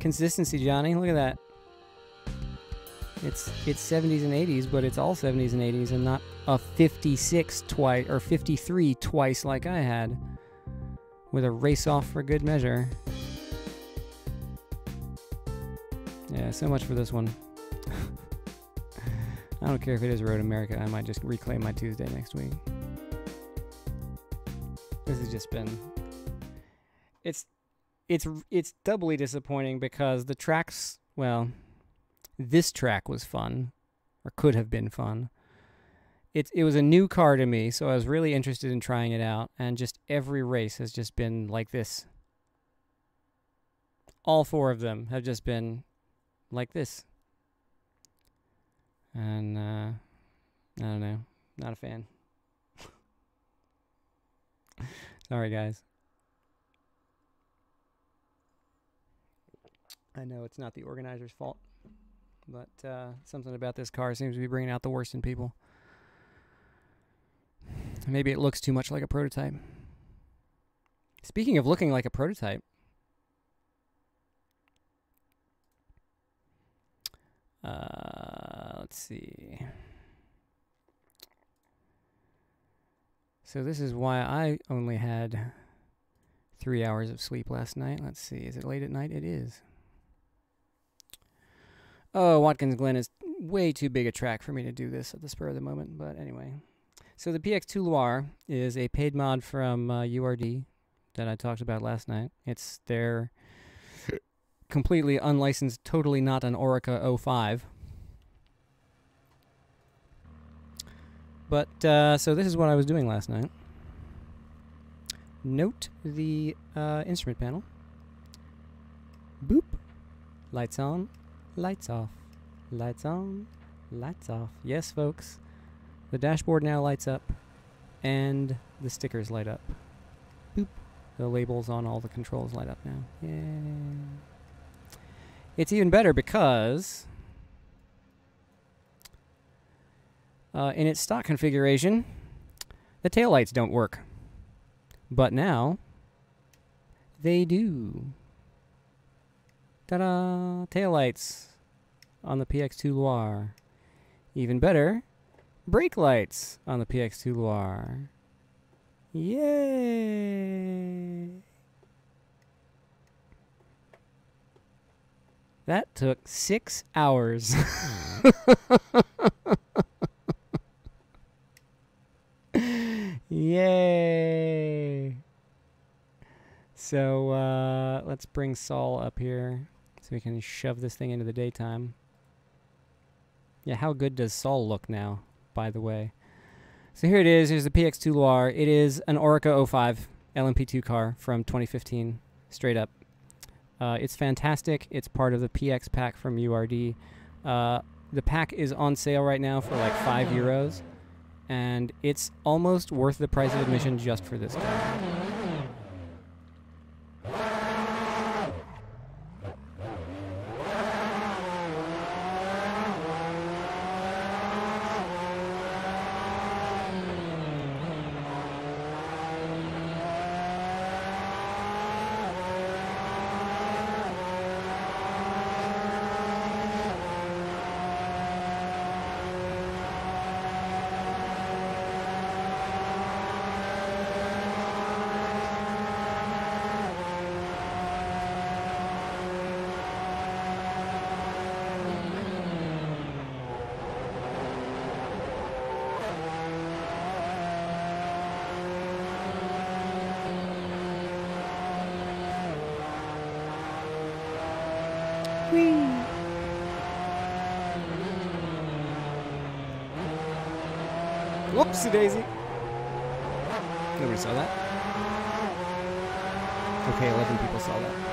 Consistency, Johnny. Look at that. It's it's 70s and 80s, but it's all 70s and 80s, and not a 56 twice or 53 twice like I had, with a race off for good measure. Yeah, so much for this one. I don't care if it is Road America. I might just reclaim my Tuesday next week. This has just been. It's, it's it's doubly disappointing because the tracks. Well, this track was fun, or could have been fun. It it was a new car to me, so I was really interested in trying it out. And just every race has just been like this. All four of them have just been like this. And uh, I don't know, not a fan. Sorry, guys. I know it's not the organizer's fault, but uh, something about this car seems to be bringing out the worst in people. Maybe it looks too much like a prototype. Speaking of looking like a prototype, uh, let's see. So this is why I only had three hours of sleep last night. Let's see. Is it late at night? It is. Oh, Watkins Glen is way too big a track for me to do this at the spur of the moment. But anyway. So the PX2 Loire is a paid mod from uh, URD that I talked about last night. It's their completely unlicensed, totally not an Oreca 05. But, uh, so this is what I was doing last night. Note the uh, instrument panel. Boop. Lights on, lights off. Lights on, lights off. Yes, folks. The dashboard now lights up, and the stickers light up. Boop. The labels on all the controls light up now. Yay. It's even better because uh, in its stock configuration, the taillights don't work. But now, they do. Ta-da! Taillights on the PX2 Loire. Even better, brake lights on the PX2 Loire. Yay! That took six hours. Yay! So uh, let's bring Saul up here so we can shove this thing into the daytime. Yeah, how good does Saul look now, by the way? So here it is. Here's the PX2 Loire. It is an Oreca 05 LMP2 car from 2015, straight up. Uh, it's fantastic. It's part of the PX pack from URD. Uh, the pack is on sale right now for like five euros, and it's almost worth the price of admission just for this car. Whoopsie daisy. Nobody saw that. Okay, 11 people saw that.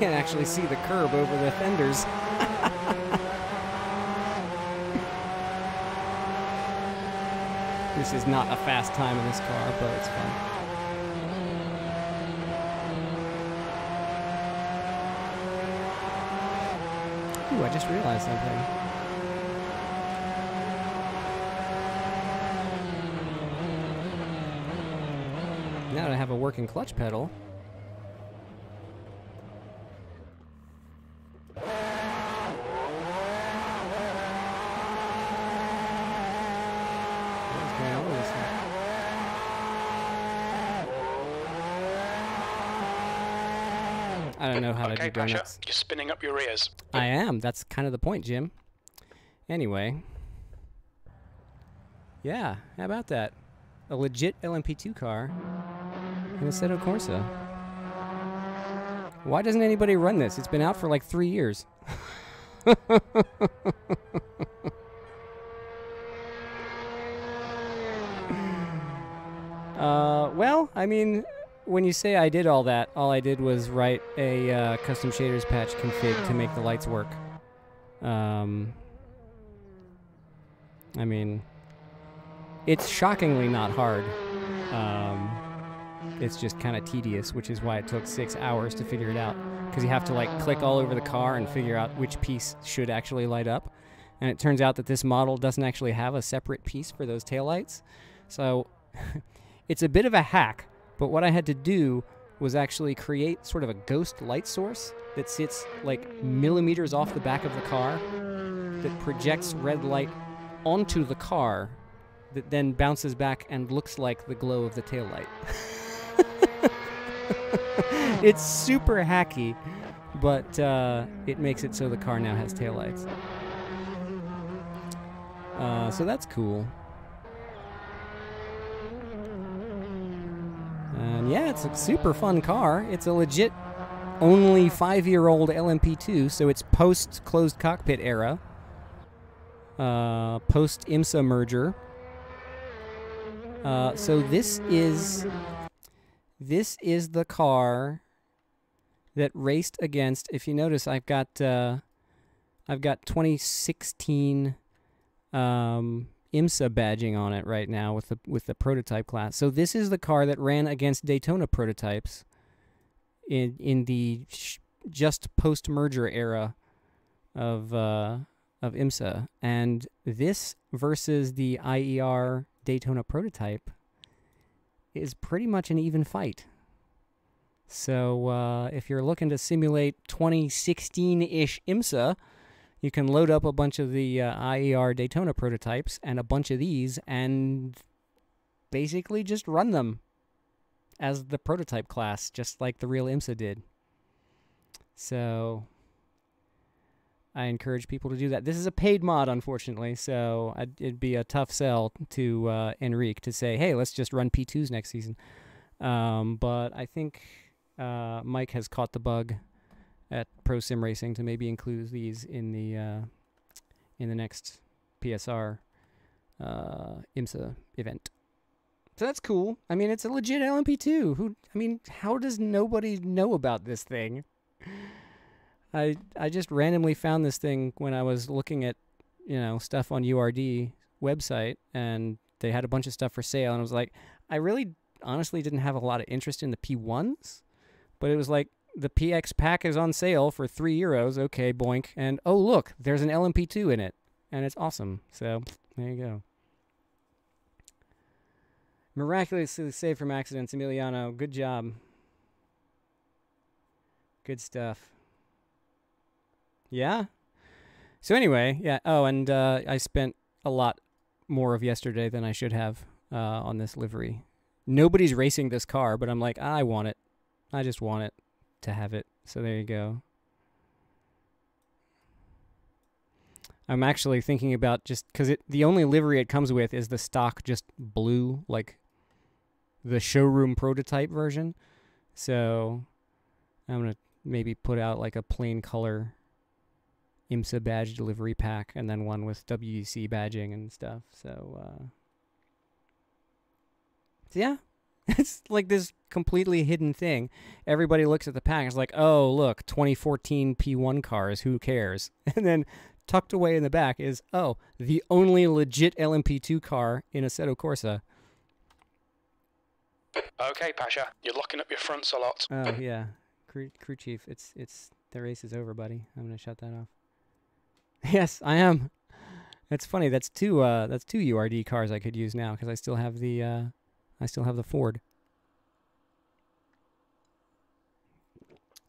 Can't actually see the curb over the fenders. this is not a fast time in this car, but it's fun. Ooh, I just realized something. Now that I have a working clutch pedal, What's going on with this thing? I don't know how to okay, do Pasha, donuts. you're spinning up your ears. I am. That's kind of the point, Jim. Anyway. Yeah, how about that? A legit LMP2 car and Assetto Corsa. Why doesn't anybody run this? It's been out for like three years. uh, well, I mean, when you say I did all that, all I did was write a uh, custom shaders patch config to make the lights work. Um, I mean, it's shockingly not hard. Um, it's just kind of tedious, which is why it took six hours to figure it out. Because you have to like click all over the car and figure out which piece should actually light up. And it turns out that this model doesn't actually have a separate piece for those taillights. So it's a bit of a hack, but what I had to do was actually create sort of a ghost light source that sits like millimeters off the back of the car that projects red light onto the car that then bounces back and looks like the glow of the taillight. it's super hacky, but uh, it makes it so the car now has taillights. Uh, so that's cool. And it's a super fun car. It's a legit only five year old LMP2, so it's post closed cockpit era, uh, post IMSA merger. Uh, so this is this is the car that raced against. If you notice, I've got uh, I've got 2016 um, IMSA badging on it right now with the with the prototype class. So this is the car that ran against Daytona prototypes in in the just post merger era of uh, of IMSA, and this versus the IER Daytona prototype is pretty much an even fight. So uh, if you're looking to simulate 2016-ish IMSA, you can load up a bunch of the uh, IER Daytona prototypes and a bunch of these and basically just run them as the prototype class, just like the real IMSA did. So I encourage people to do that. This is a paid mod, unfortunately, so I'd, it'd be a tough sell to uh, Enrique to say, "Hey, let's just run P2s next season." Um, but I think uh, Mike has caught the bug at Pro Sim Racing to maybe include these in the uh, in the next PSR uh, IMSA event. So that's cool. I mean, it's a legit LMP2. Who? I mean, how does nobody know about this thing? I I just randomly found this thing when I was looking at you know stuff on URD website, and they had a bunch of stuff for sale, and I was like, I really honestly didn't have a lot of interest in the P1s, but it was like the PX pack is on sale for three euros. Okay, boink, and oh look, there's an LMP2 in it, and it's awesome. So there you go. Miraculously saved from accidents, Emiliano. Good job. Good stuff. Yeah. So anyway, yeah. Oh, and uh, I spent a lot more of yesterday than I should have uh, on this livery nobody's racing this car, but I'm like, I want it. I just want it to have it. So there you go. I'm actually thinking about just because it the only livery it comes with is the stock just blue like the showroom prototype version. So I'm gonna maybe put out like a plain color IMSA badge delivery pack and then one with WEC badging and stuff. So uh so yeah, it's like this completely hidden thing. Everybody looks at the pack and is like, "Oh, look, 2014 P1 cars. Who cares?" And then tucked away in the back is, "Oh, the only legit LMP2 car in Assetto Corsa." Okay, Pasha, you're locking up your fronts a lot. Oh yeah, crew crew chief. It's it's the race is over, buddy. I'm gonna shut that off. Yes, I am. That's funny. That's two. Uh, that's two URD cars I could use now because I still have the. Uh, I still have the Ford.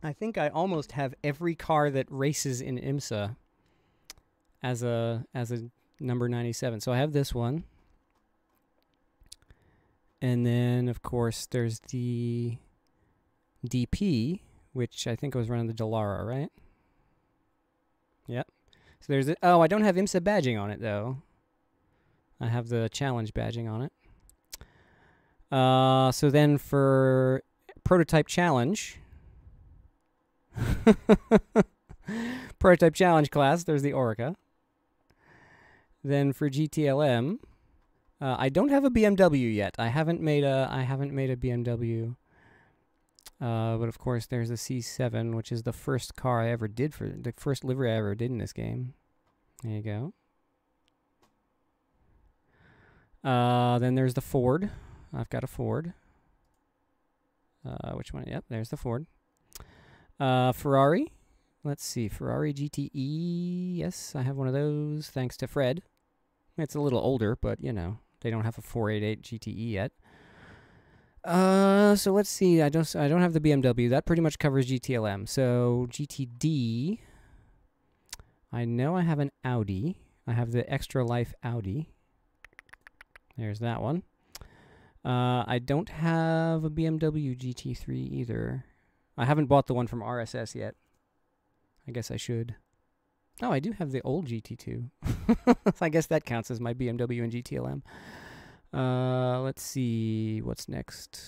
I think I almost have every car that races in IMSA as a as a number 97. So I have this one. And then of course there's the DP, which I think was running the Dallara, right? Yep. So there's a, oh, I don't have IMSA badging on it though. I have the challenge badging on it. Uh, so then for prototype challenge, prototype challenge class, there's the Oreca. Then for GTLM, uh, I don't have a BMW yet. I haven't made a I haven't made a BMW. Uh, but of course, there's the C7, which is the first car I ever did for the first livery I ever did in this game. There you go. Uh, then there's the Ford. I've got a Ford. Uh, which one? Yep, there's the Ford. Uh, Ferrari. Let's see, Ferrari GTE. Yes, I have one of those. Thanks to Fred. It's a little older, but you know they don't have a 488 GTE yet. Uh, so let's see. I don't. I don't have the BMW. That pretty much covers GTLM. So GTD. I know I have an Audi. I have the Extra Life Audi. There's that one. Uh, I don't have a BMW GT3 either. I haven't bought the one from RSS yet. I guess I should. Oh, I do have the old GT2. I guess that counts as my BMW and GTLM. Uh, let's see what's next.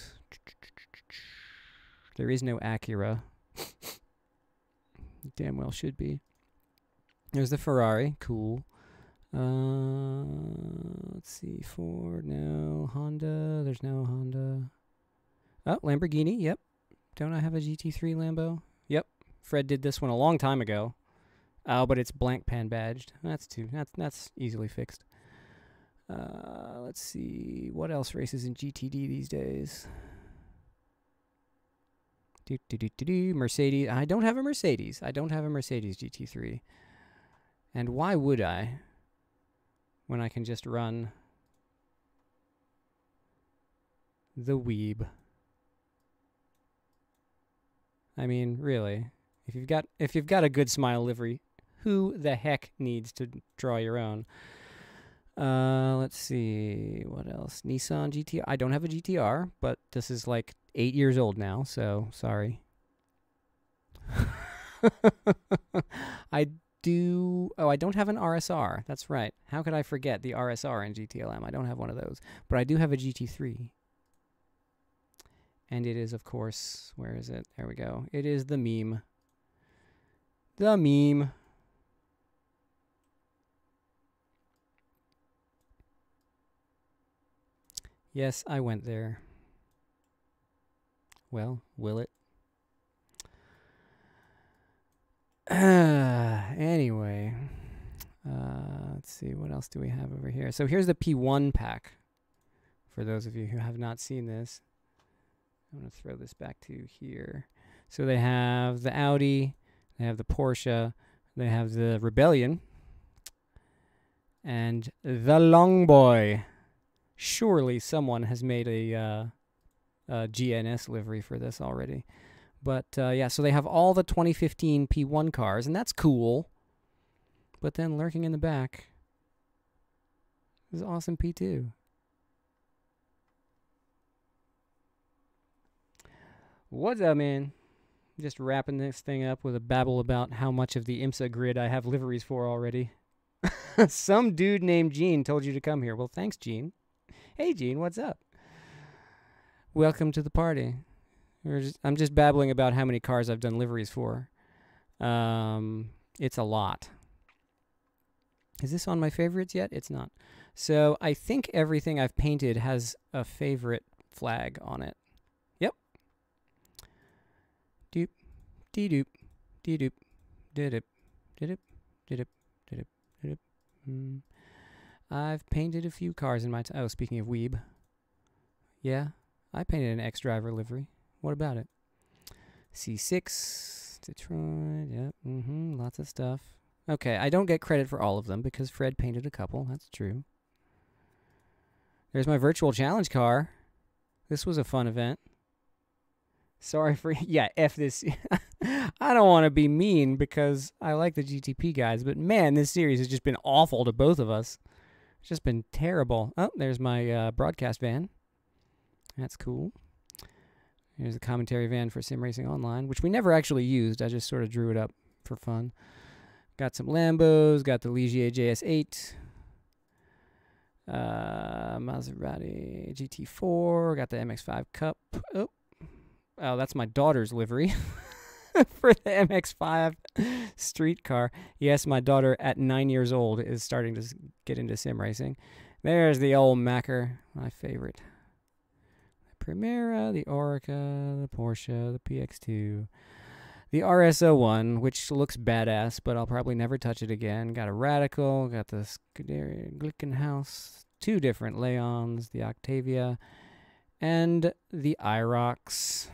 There is no Acura. Damn well should be. There's the Ferrari, cool. Uh, let's see, Ford, no. Honda, there's no Honda. Oh, Lamborghini, yep. Don't I have a GT3 Lambo? Yep. Fred did this one a long time ago. Oh, but it's Blancpain badged. That's too. That's that's easily fixed. Uh, let's see what else races in GTD these days. Do, do, do, do, do. Mercedes. I don't have a Mercedes. I don't have a Mercedes GT3. And why would I? When I can just run the Weeb. I mean, really. If you've got if you've got a good smile livery, who the heck needs to draw your own? Uh, let's see what else. Nissan GTR. I don't have a GTR, but this is like eight years old now, so sorry. I do. Oh, I don't have an RSR. That's right. How could I forget the RSR in GTLM? I don't have one of those, but I do have a GT3. And it is, of course, where is it? There we go. It is the meme. The meme. Yes, I went there. Well, will it? anyway, uh, let's see, what else do we have over here? So here's the P1 pack. For those of you who have not seen this, I'm going to throw this back to here. So they have the Audi, they have the Porsche, they have the Rebellion, and the Long Boy. Surely someone has made a, uh, a GNS livery for this already. But uh, yeah, so they have all the 2015 P1 cars, and that's cool. But then lurking in the back is awesome P2. What's up, man? Just wrapping this thing up with a babble about how much of the IMSA grid I have liveries for already. Some dude named Gene told you to come here. Well, thanks, Gene. Hey, Gene, what's up? Welcome to the party. Just, I'm just babbling about how many cars I've done liveries for. Um, it's a lot. Is this on my favorites yet? It's not. So I think everything I've painted has a favorite flag on it. Yep. Doop, dee doop, dee doop, dee doop, dee doop, dee doop, dee doop, dee doop. Mm. I've painted a few cars in my time. Oh, speaking of weeb. Yeah, I painted an X driver livery. What about it? C6, Detroit, yep, mm-hmm, lots of stuff. Okay, I don't get credit for all of them because Fred painted a couple, that's true. There's my virtual challenge car. This was a fun event. Sorry for yeah, F this. I don't want to be mean because I like the GTP guys, but man, this series has just been awful to both of us. It's just been terrible. Oh, there's my uh, broadcast van. That's cool. Here's the commentary van for Sim Racing Online, which we never actually used. I just sort of drew it up for fun. Got some Lambos, got the Ligier JS8, uh, Maserati GT4, got the MX5 Cup. Oh, oh that's my daughter's livery for the MX5 street car. Yes, my daughter at nine years old is starting to get into sim racing. There's the old Macker, my favorite. Primera, the Oreca, the Porsche, the PX2, the RS01, which looks badass, but I'll probably never touch it again. Got a Radical, got the Glickenhaus, two different Leons, the Octavia, and the IROX.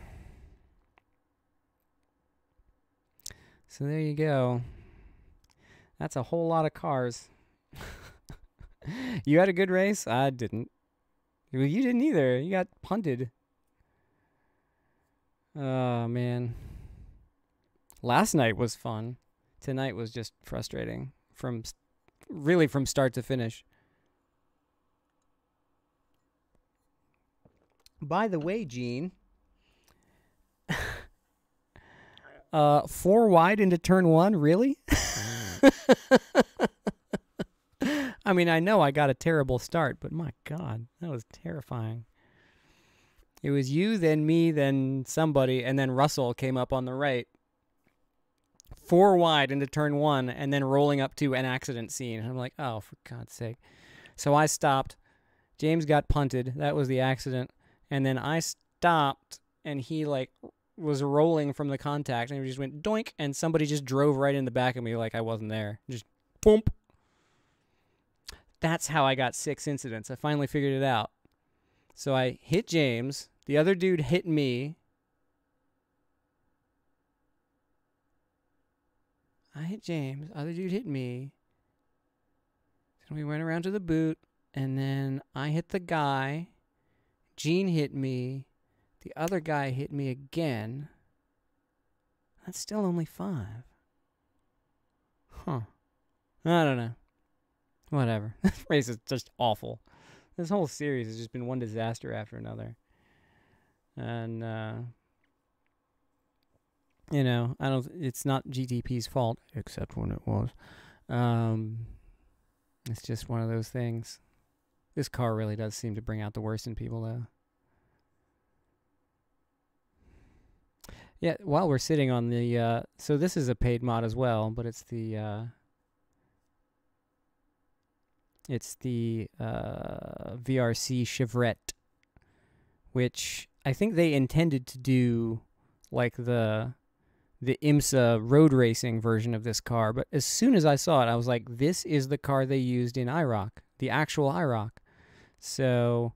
So there you go. That's a whole lot of cars. you had a good race? I didn't. Well, you didn't either. You got punted. Oh, man. Last night was fun. Tonight was just frustrating from really from start to finish. By the way, Gene, uh, four wide into turn one, really? I mean, I know I got a terrible start, but my God, that was terrifying. It was you, then me, then somebody, and then Russell came up on the right. Four wide into turn one, and then rolling up to an accident scene. And I'm like, oh, for God's sake. So I stopped. James got punted. That was the accident. And then I stopped, and he, like, was rolling from the contact, and he just went doink, and somebody just drove right in the back of me like I wasn't there. Just boom. That's how I got six incidents. I finally figured it out. So I hit James. The other dude hit me. I hit James. Other dude hit me. Then we went around to the boot, and then I hit the guy. Gene hit me. The other guy hit me again. That's still only five. Huh. I don't know. Whatever. This race is just awful. This whole series has just been one disaster after another. And uh you know, I don't it's not GTP's fault except when it was. Um it's just one of those things. This car really does seem to bring out the worst in people though. Yeah, while we're sitting on the uh so this is a paid mod as well, but it's the uh it's the uh, VRC Chevrette, which I think they intended to do like the the IMSA road racing version of this car. But as soon as I saw it, I was like, this is the car they used in IROC, the actual IROC. So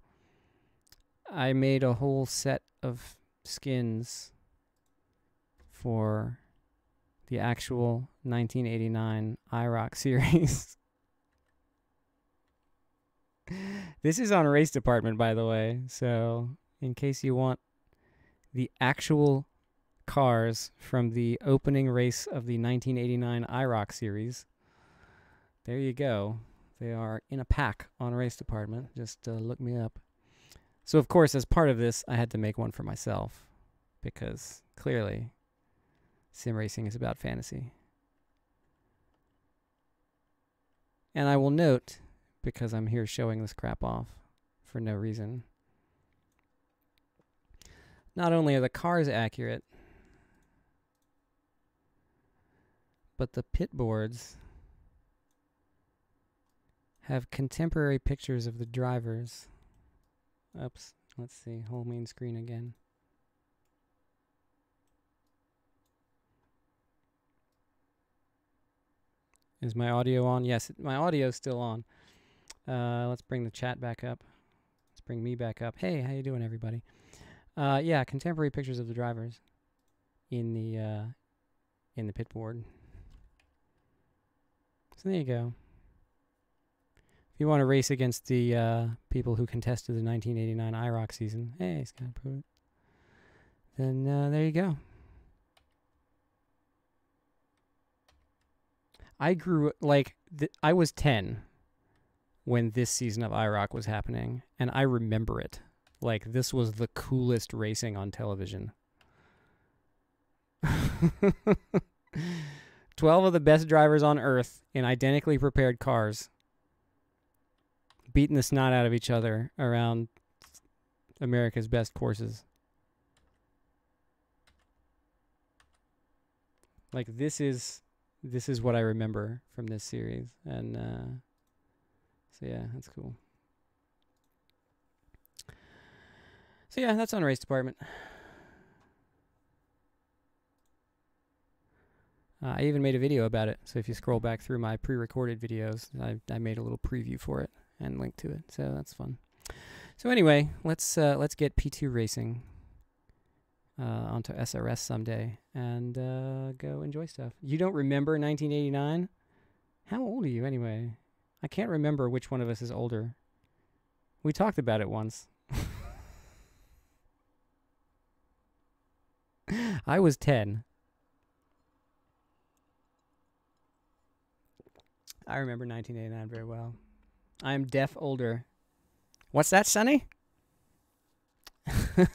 I made a whole set of skins for the actual 1989 IROC series. This is on race department, by the way. So, in case you want the actual cars from the opening race of the 1989 IROC series, there you go. They are in a pack on race department. Just uh, look me up. So, of course, as part of this, I had to make one for myself because clearly sim racing is about fantasy. And I will note, because I'm here showing this crap off for no reason, not only are the cars accurate, but the pit boards have contemporary pictures of the drivers. Oops, let's see, whole main screen again. Is my audio on? Yes, my audio is still on. Uh, let's bring the chat back up. Let's bring me back up. Hey, how you doing, everybody? Uh, yeah, contemporary pictures of the drivers in the uh, in the pit board. So there you go. If you want to race against the uh, people who contested the 1989 IROC season, hey, Scott Pruitt, then uh, there you go. I grew like I was 10 when this season of IROC was happening, and I remember it. Like this was the coolest racing on television. 12 of the best drivers on earth in identically prepared cars beating the snot out of each other around America's best courses. Like this is this is what I remember from this series, and uh, so yeah, that's cool. So yeah, that's on race department. Uh, I even made a video about it. So if you scroll back through my pre-recorded videos, I I made a little preview for it and link to it. So that's fun. So anyway, let's uh, let's get P2 racing uh, onto SRS someday and uh, go enjoy stuff. You don't remember 1989? How old are you anyway? I can't remember which one of us is older. We talked about it once. I was 10. I remember 1989 very well. I am deaf older. What's that, Sonny?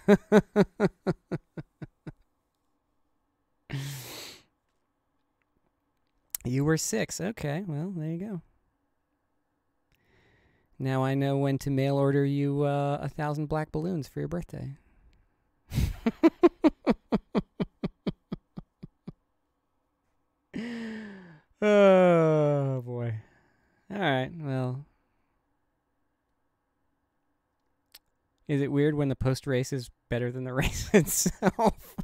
you were six. Okay, well, there you go. Now I know when to mail order you uh, a thousand black balloons for your birthday. oh boy. All right. Well, is it weird when the post race is better than the race itself?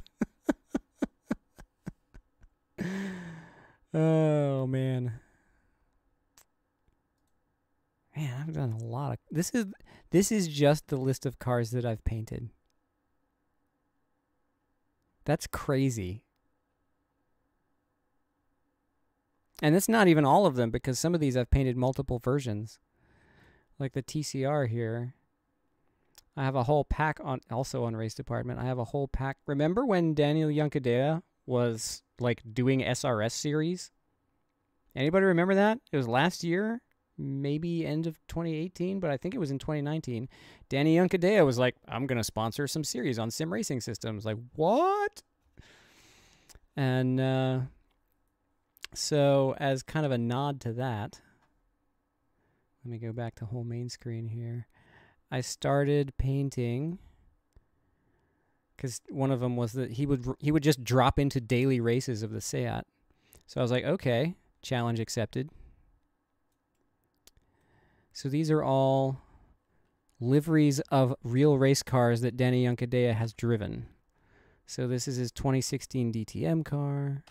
oh man. Man, I've done a lot of this is this is just the list of cars that I've painted. That's crazy. And it's not even all of them because some of these I've painted multiple versions. Like the TCR here. I have a whole pack on also on race department. I have a whole pack. Remember when Daniel Juncadella was like doing SRS series? Anybody remember that? It was last year, maybe end of 2018, but I think it was in 2019. Danny Juncadella was like, "I'm going to sponsor some series on sim racing systems." Like, "What?" And uh so, as kind of a nod to that, let me go back to whole main screen here. I started painting because one of them was that he would he would just drop into daily races of the Seat. So I was like, okay, challenge accepted. So these are all liveries of real race cars that Danny Juncadella has driven. So this is his 2016 DTM car.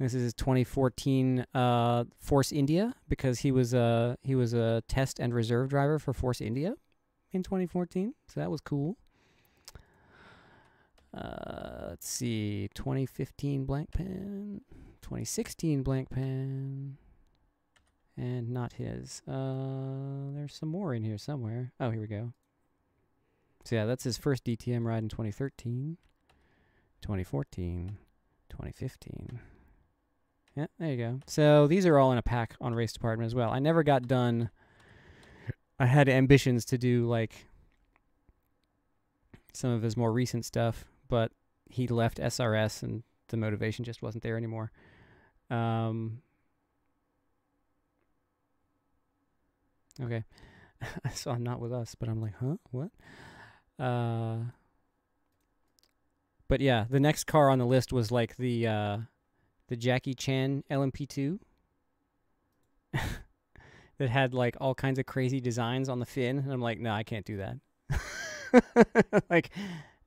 This is his 2014 uh, Force India because he was a he was a test and reserve driver for Force India in 2014. So that was cool. Uh, let's see, 2015 Blancpain, 2016 Blancpain, and not his. Uh, there's some more in here somewhere. Oh, here we go. So yeah, that's his first DTM ride in 2013, 2014, 2015. Yeah, there you go. So these are all in a pack on race department as well. I never got done. I had ambitions to do like some of his more recent stuff, but he left SRS and the motivation just wasn't there anymore. Um, okay, so I'm not with us, but I'm like, huh, what? Uh, but yeah, the next car on the list was like the uh, the Jackie Chan LMP2 that had like all kinds of crazy designs on the fin, and I'm like, no, I can't do that. like,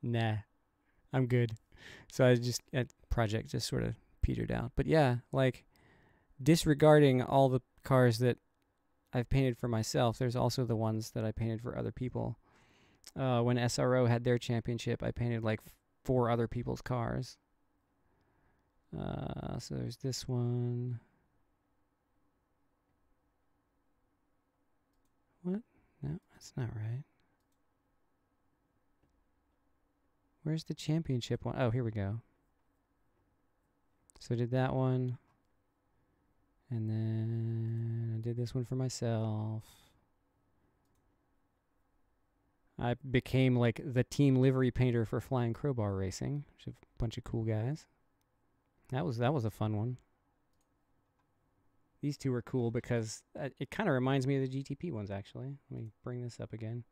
nah, I'm good. So I just that project just sort of petered out. But yeah, like disregarding all the cars that I've painted for myself, there's also the ones that I painted for other people. Uh, when SRO had their championship, I painted like four other people's cars. Uh, so there's this one. What? No, that's not right. Where's the championship one? Oh, here we go. So did that one. And then I did this one for myself. I became like the team livery painter for Flying Crowbar Racing, which is a bunch of cool guys. That was that was a fun one. These two are cool because uh, it kind of reminds me of the GTP ones actually. Let me bring this up again.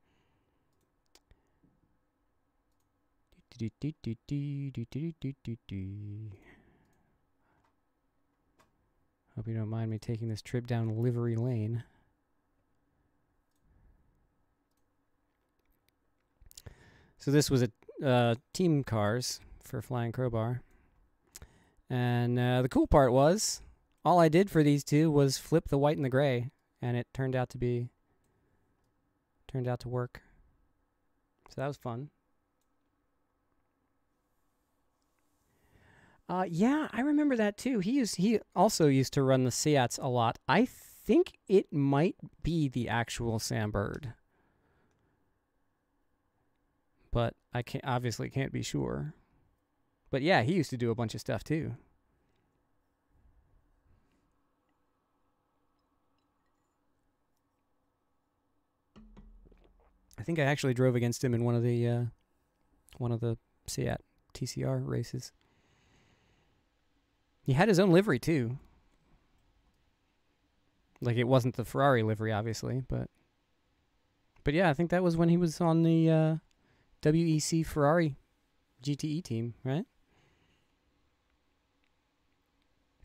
Hope you don't mind me taking this trip down livery lane. So this was a uh, team cars for Flying Crowbar. And uh, the cool part was, all I did for these two was flip the white and the gray, and it turned out to be, turned out to work. So that was fun. Uh, yeah, I remember that too. He used, he also used to run the Seats a lot. I think it might be the actual Sam Bird, but I can't obviously can't be sure. But yeah, he used to do a bunch of stuff too. I think I actually drove against him in one of the uh, one of the Seat TCR races. He had his own livery too. Like it wasn't the Ferrari livery, obviously, but but yeah, I think that was when he was on the uh, WEC Ferrari GTE team, right?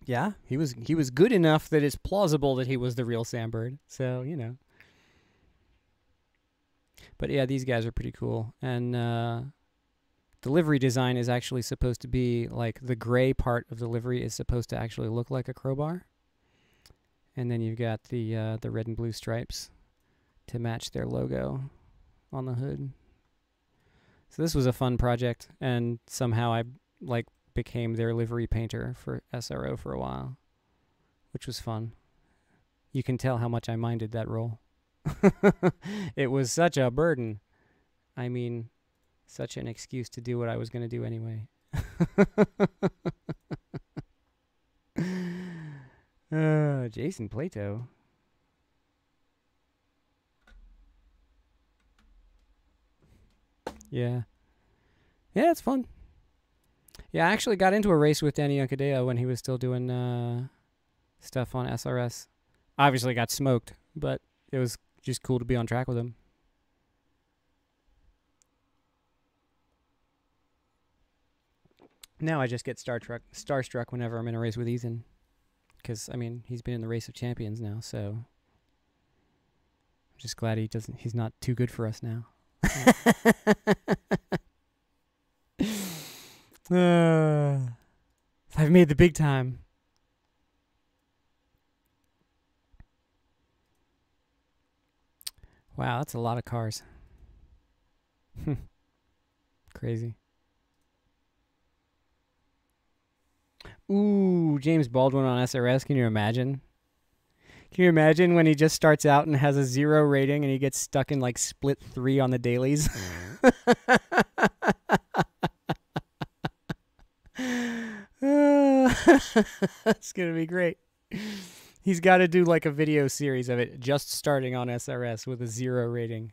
Yeah, he was he was good enough that it's plausible that he was the real Sam Bird. So you know. But yeah, these guys are pretty cool, and uh, the livery design is actually supposed to be like the gray part of the livery is supposed to actually look like a crowbar, and then you've got the uh, the red and blue stripes to match their logo on the hood. So this was a fun project, and somehow I like became their livery painter for SRO for a while, which was fun. You can tell how much I minded that role. it was such a burden. I mean, such an excuse to do what I was going to do anyway. uh, Jason Plato. Yeah. Yeah, it's fun. Yeah, I actually got into a race with Danny Juncadella when he was still doing uh, stuff on SRS. Obviously got smoked, but it was just cool to be on track with him. Now I just get star truck starstruck whenever I'm in a race with Ethan, because I mean he's been in the race of champions now, so I'm just glad he doesn't. He's not too good for us now. uh, I've made the big time. Wow, that's a lot of cars. Crazy. Ooh, James Baldwin on SRS. Can you imagine? Can you imagine when he just starts out and has a zero rating and he gets stuck in like split three on the dailies? That's going to be great. He's got to do like a video series of it just starting on SRS with a zero rating.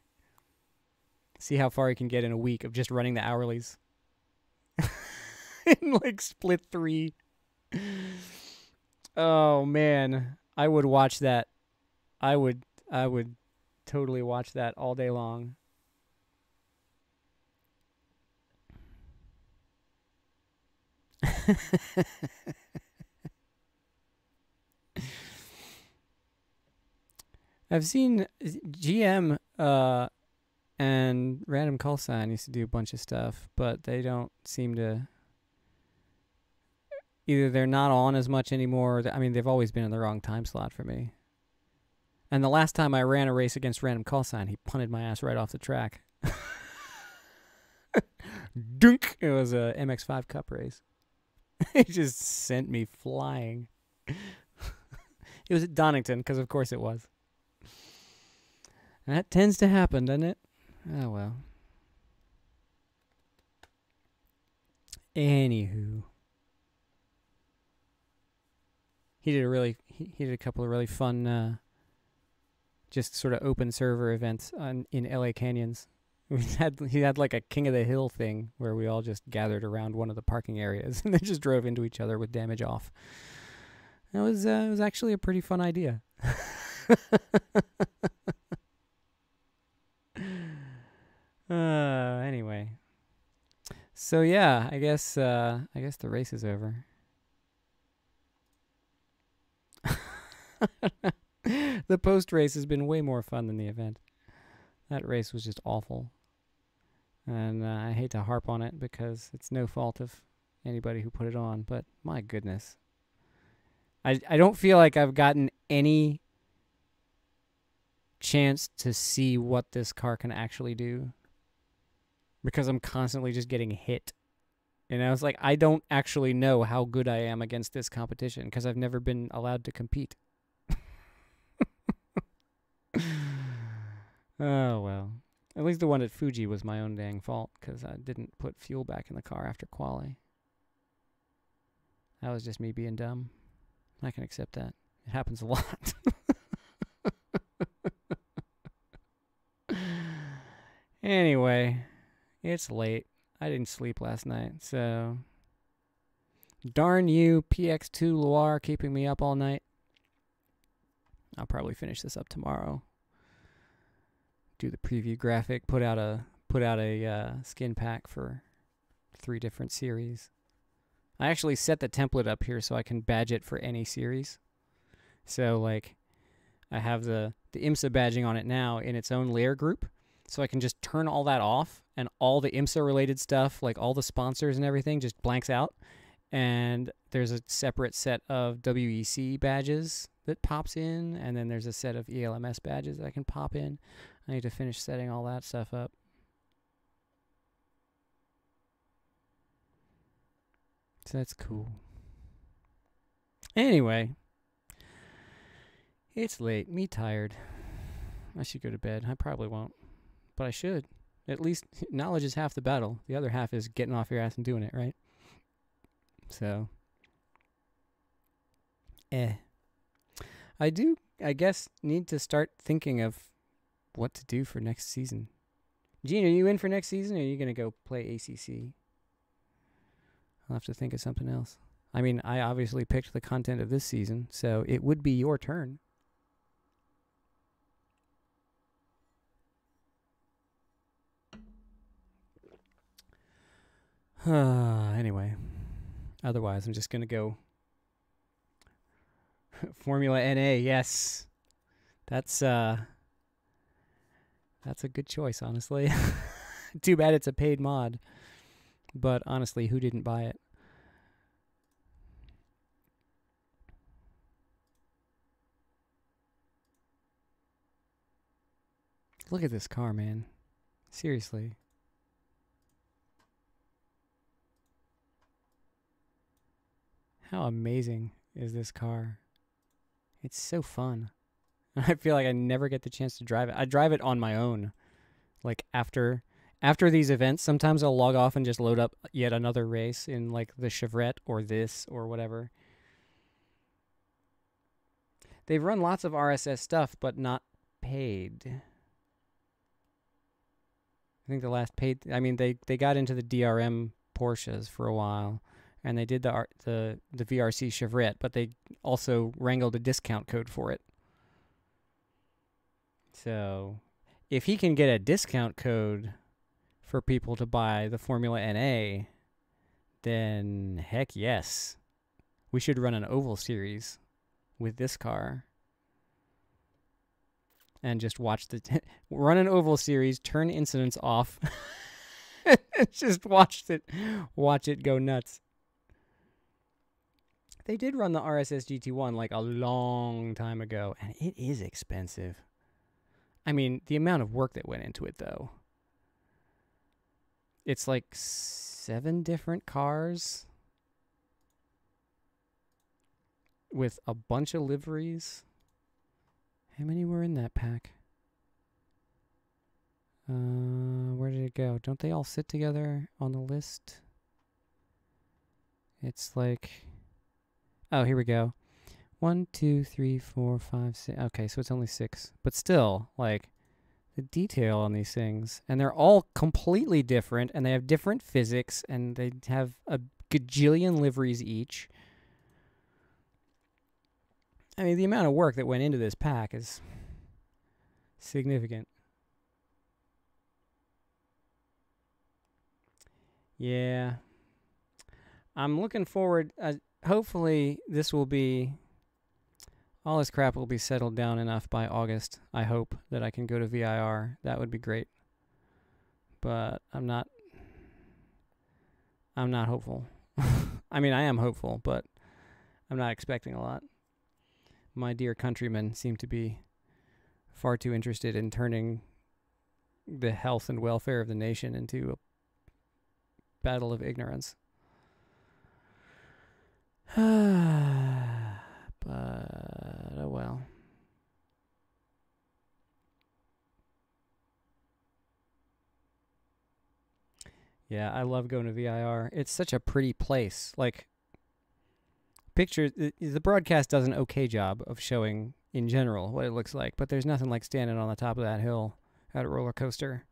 See how far he can get in a week of just running the hourlies. in like split three. Oh man, I would watch that. I would I would totally watch that all day long. I've seen GM uh, and Random Call Sign used to do a bunch of stuff, but they don't seem to. Either they're not on as much anymore. I mean, they've always been in the wrong time slot for me. And the last time I ran a race against Random Call Sign, he punted my ass right off the track. Dunk! It was a MX5 Cup race. he just sent me flying. it was at Donington, because of course it was. That tends to happen, doesn't it? Oh well. Anywho. He did a really he, he did a couple of really fun uh just sort of open server events on in LA Canyons. We had he had like a King of the Hill thing where we all just gathered around one of the parking areas and they just drove into each other with damage off. It was uh, it was actually a pretty fun idea. uh, anyway. So yeah, I guess uh, I guess the race is over. the post race has been way more fun than the event. That race was just awful. And uh, I hate to harp on it because it's no fault of anybody who put it on, but my goodness. I I don't feel like I've gotten any chance to see what this car can actually do because I'm constantly just getting hit. And I was like, I don't actually know how good I am against this competition because I've never been allowed to compete. Oh, well. At least the one at Fuji was my own dang fault because I didn't put fuel back in the car after quali. That was just me being dumb. I can accept that. It happens a lot. anyway, it's late. I didn't sleep last night, so darn you, PX2 Loire, keeping me up all night. I'll probably finish this up tomorrow. Do the preview graphic, put out a put out a uh, skin pack for three different series. I actually set the template up here so I can badge it for any series. So like I have the the IMSA badging on it now in its own layer group. So I can just turn all that off and all the IMSA related stuff, like all the sponsors and everything, just blanks out. And there's a separate set of WEC badges that pops in, and then there's a set of ELMS badges that I can pop in. I need to finish setting all that stuff up. So that's cool. Anyway, it's late. Me tired. I should go to bed. I probably won't, but I should. At least knowledge is half the battle. The other half is getting off your ass and doing it, right? So, eh. I do, I guess, need to start thinking of what to do for next season. Gene, are you in for next season or are you going to go play ACC? I'll have to think of something else. I mean, I obviously picked the content of this season, so it would be your turn. anyway, otherwise, I'm just going to go Formula NA. Yes. That's uh that's a good choice, honestly. Too bad it's a paid mod. But honestly, who didn't buy it? Look at this car, man. Seriously. How amazing is this car? It's so fun. I feel like I never get the chance to drive it. I drive it on my own. Like after after these events, sometimes I'll log off and just load up yet another race in like the Chevrolet or this or whatever. They've run lots of RSS stuff, but not paid. I think the last paid I mean they they got into the DRM Porsches for a while and they did the the the VRC Chevrette, but they also wrangled a discount code for it. So, if he can get a discount code for people to buy the Formula NA, then heck yes. We should run an oval series with this car and just watch the t- run an oval series, turn incidents off. just watch it watch it go nuts. They did run the RSS GT1 like a long time ago and it is expensive. I mean, the amount of work that went into it though. It's like seven different cars with a bunch of liveries. How many were in that pack? Uh, where did it go? Don't they all sit together on the list? It's like, oh, here we go. One, two, three, four, five, six. Okay, so it's only six, but still, like, the detail on these things, and they're all completely different, and they have different physics, and they have a gajillion liveries each. I mean, the amount of work that went into this pack is significant. Yeah. I'm looking forward. Uh, hopefully, this will be. All this crap will be settled down enough by August. I hope that I can go to VIR. That would be great. But I'm not. I'm not hopeful. I mean, I am hopeful, but I'm not expecting a lot. My dear countrymen seem to be far too interested in turning the health and welfare of the nation into a battle of ignorance. but oh well. Yeah, I love going to VIR. It's such a pretty place. Like picture the, the broadcast does an okay job of showing in general what it looks like, but there's nothing like standing on the top of that hill at a roller coaster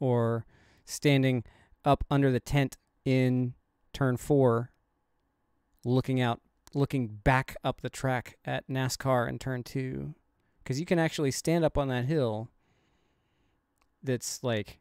or standing up under the tent in turn 4 looking out looking back up the track at NASCAR in turn 2 cuz you can actually stand up on that hill that's like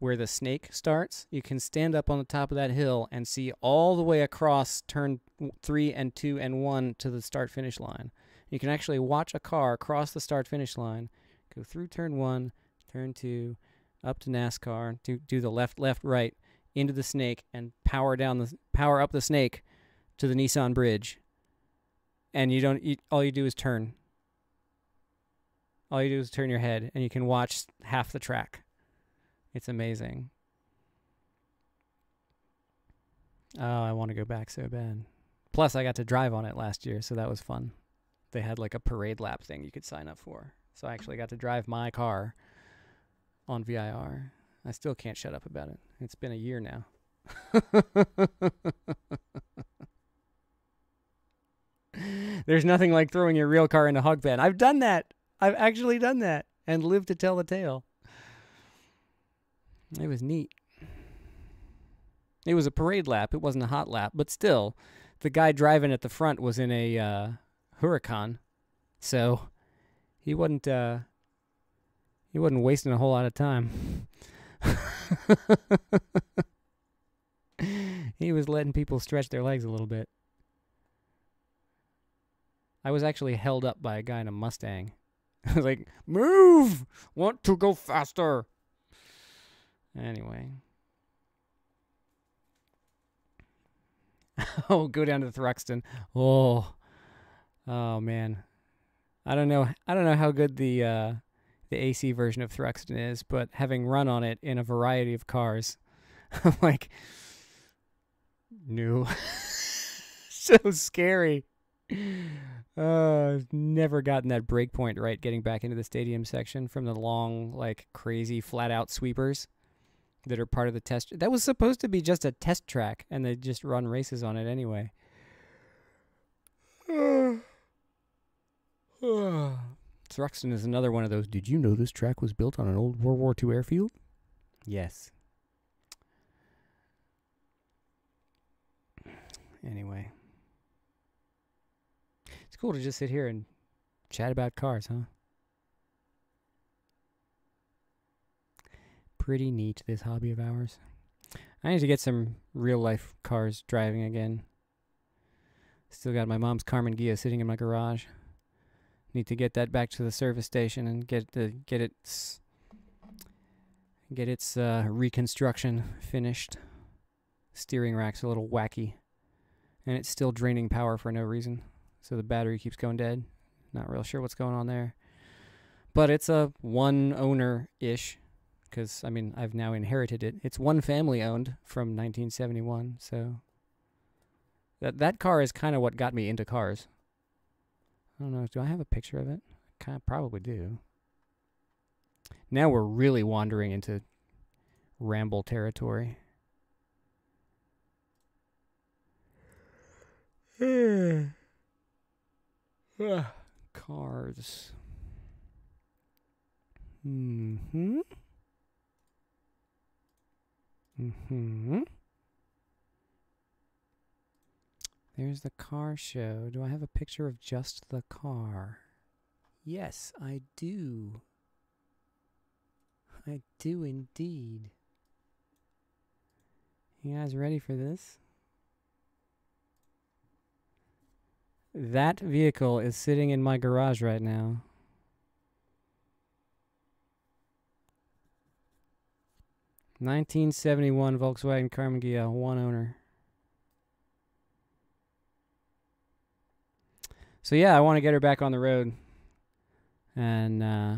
where the snake starts, you can stand up on the top of that hill and see all the way across turn three and two and one to the start finish line. You can actually watch a car cross the start finish line, go through turn one, turn two, up to NASCAR, do do the left left right into the snake and power down the power up the snake to the Nissan bridge. And you don't you, all you do is turn. All you do is turn your head and you can watch half the track. It's amazing. Oh, I want to go back so bad. Plus, I got to drive on it last year, so that was fun. They had like a parade lap thing you could sign up for. So I actually got to drive my car on VIR. I still can't shut up about it. It's been a year now. There's nothing like throwing your real car in a hog pen. I've done that. I've actually done that and lived to tell the tale. It was neat. It was a parade lap. It wasn't a hot lap, but still, the guy driving at the front was in a uh, Huracan, so he wasn't uh, he wasn't wasting a whole lot of time. he was letting people stretch their legs a little bit. I was actually held up by a guy in a Mustang. I was like, "Move! Want to go faster?" Anyway. oh, go down to Thruxton. Oh. Oh man. I don't know I don't know how good the uh the AC version of Thruxton is, but having run on it in a variety of cars, I'm like no. so scary. Uh, I've never gotten that break point right getting back into the stadium section from the long, like crazy flat out sweepers that are part of the test. That was supposed to be just a test track, and they just run races on it anyway. Thruxton is another one of those. Did you know this track was built on an old World War II airfield? Yes. Anyway. It's cool to just sit here and chat about cars, huh? Pretty neat, this hobby of ours. I need to get some real life cars driving again. Still got my mom's Karmann Ghia sitting in my garage. Need to get that back to the service station and get the get its get its uh, reconstruction finished. Steering rack's a little wacky, and it's still draining power for no reason. So the battery keeps going dead. Not real sure what's going on there, but it's a one owner ish. Because I mean, I've now inherited it. It's one family owned from 1971, so that that car is kind of what got me into cars. I don't know. Do I have a picture of it? I probably do. Now we're really wandering into ramble territory. Cars. Hmm. Hmm. There's the car show. Do I have a picture of just the car? Yes, I do. I do indeed. You guys ready for this? That vehicle is sitting in my garage right now. Nineteen seventy one Volkswagen Karmann Ghia, one owner. So yeah, I want to get her back on the road, and uh,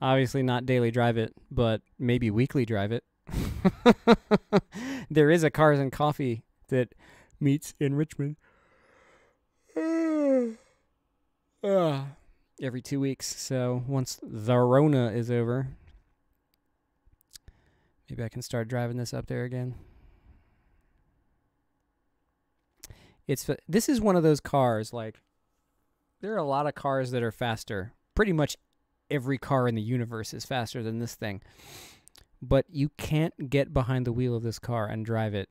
obviously not daily drive it, but maybe weekly drive it. there is a Cars and Coffee that meets in Richmond uh, every two weeks. So once the Rona is over, maybe I can start driving this up there again. It's this is one of those cars like there are a lot of cars that are faster. Pretty much every car in the universe is faster than this thing. But you can't get behind the wheel of this car and drive it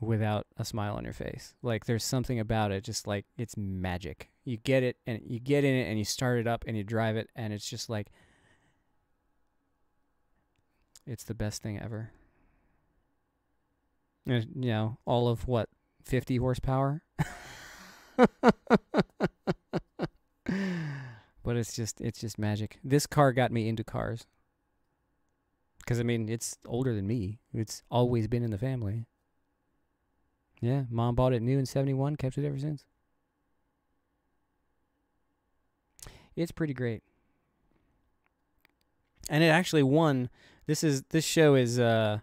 without a smile on your face. Like there's something about it just like it's magic. You get it and you get in it and you start it up and you drive it and it's just like it's the best thing ever. You know, all of what 50 horsepower. but it's just it's just magic. This car got me into cars. Cuz I mean, it's older than me. It's always been in the family. Yeah, mom bought it new in 71, kept it ever since. It's pretty great. And it actually won. This is this show is uh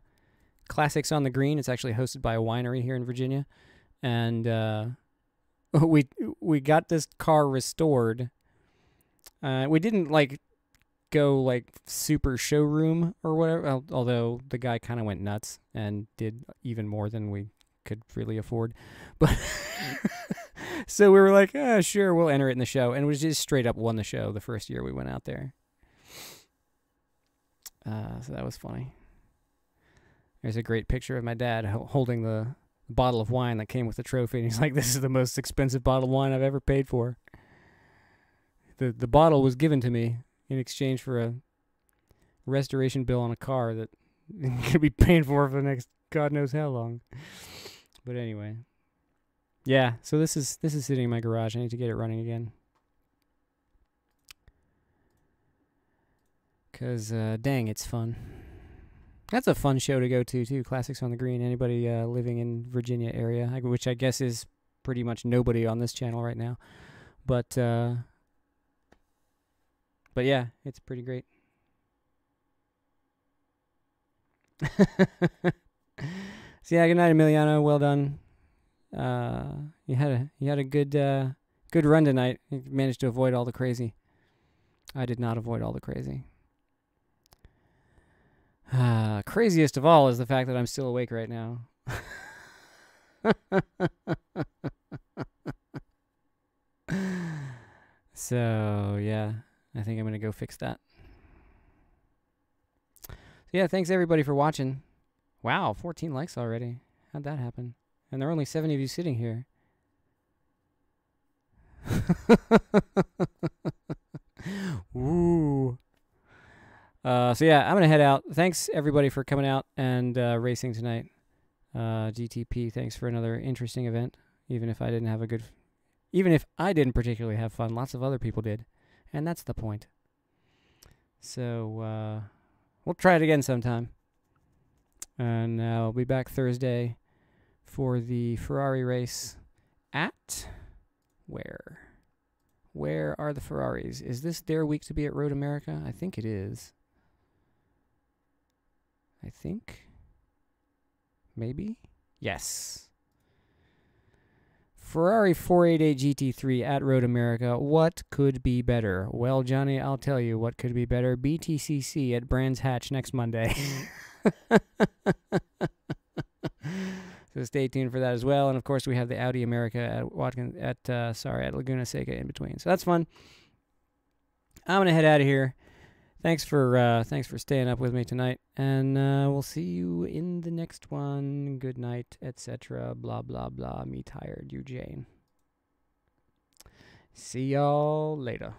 Classics on the Green. It's actually hosted by a winery here in Virginia. And uh we we got this car restored. Uh, we didn't like go like super showroom or whatever. Although the guy kind of went nuts and did even more than we could really afford, but so we were like, ah, sure, we'll enter it in the show, and we just straight up won the show the first year we went out there. Uh, so that was funny. There's a great picture of my dad holding the bottle of wine that came with the trophy, and he's like, "This is the most expensive bottle of wine I've ever paid for." the The bottle was given to me in exchange for a restoration bill on a car that gonna be paying for for the next God knows how long. But anyway, yeah. So this is this is sitting in my garage. I need to get it running again. Cause uh, dang, it's fun. That's a fun show to go to too. Classics on the Green. Anybody uh, living in Virginia area, which I guess is pretty much nobody on this channel right now, but uh, but yeah, it's pretty great. so yeah, good night, Emiliano. Well done. Uh, you had a you had a good uh, good run tonight. You managed to avoid all the crazy. I did not avoid all the crazy. Uh, craziest of all is the fact that I'm still awake right now. so, yeah, I think I'm going to go fix that. So, yeah, thanks everybody for watching. Wow, 14 likes already. How'd that happen? and there are only 70 of you sitting here. Ooh. Uh, so yeah, I'm gonna head out. Thanks everybody for coming out and uh, racing tonight. Uh, GTP, thanks for another interesting event. Even if I didn't have a good, even if I didn't particularly have fun, lots of other people did, and that's the point. So uh, we'll try it again sometime, and uh, I'll be back Thursday for the Ferrari race at where? Where are the Ferraris? Is this their week to be at Road America? I think it is. I think. Maybe? Yes. Ferrari 488 GT3 at Road America. What could be better? Well, Johnny, I'll tell you what could be better. BTCC at Brands Hatch next Monday. so stay tuned for that as well. And of course, we have the Audi America at Watkins at uh, sorry at Laguna Seca in between. So that's fun. I'm gonna head out of here. Thanks for uh, thanks for staying up with me tonight, and uh, we'll see you in the next one. Good night, etc. Blah blah blah. Me tired, you Jane. See y'all later.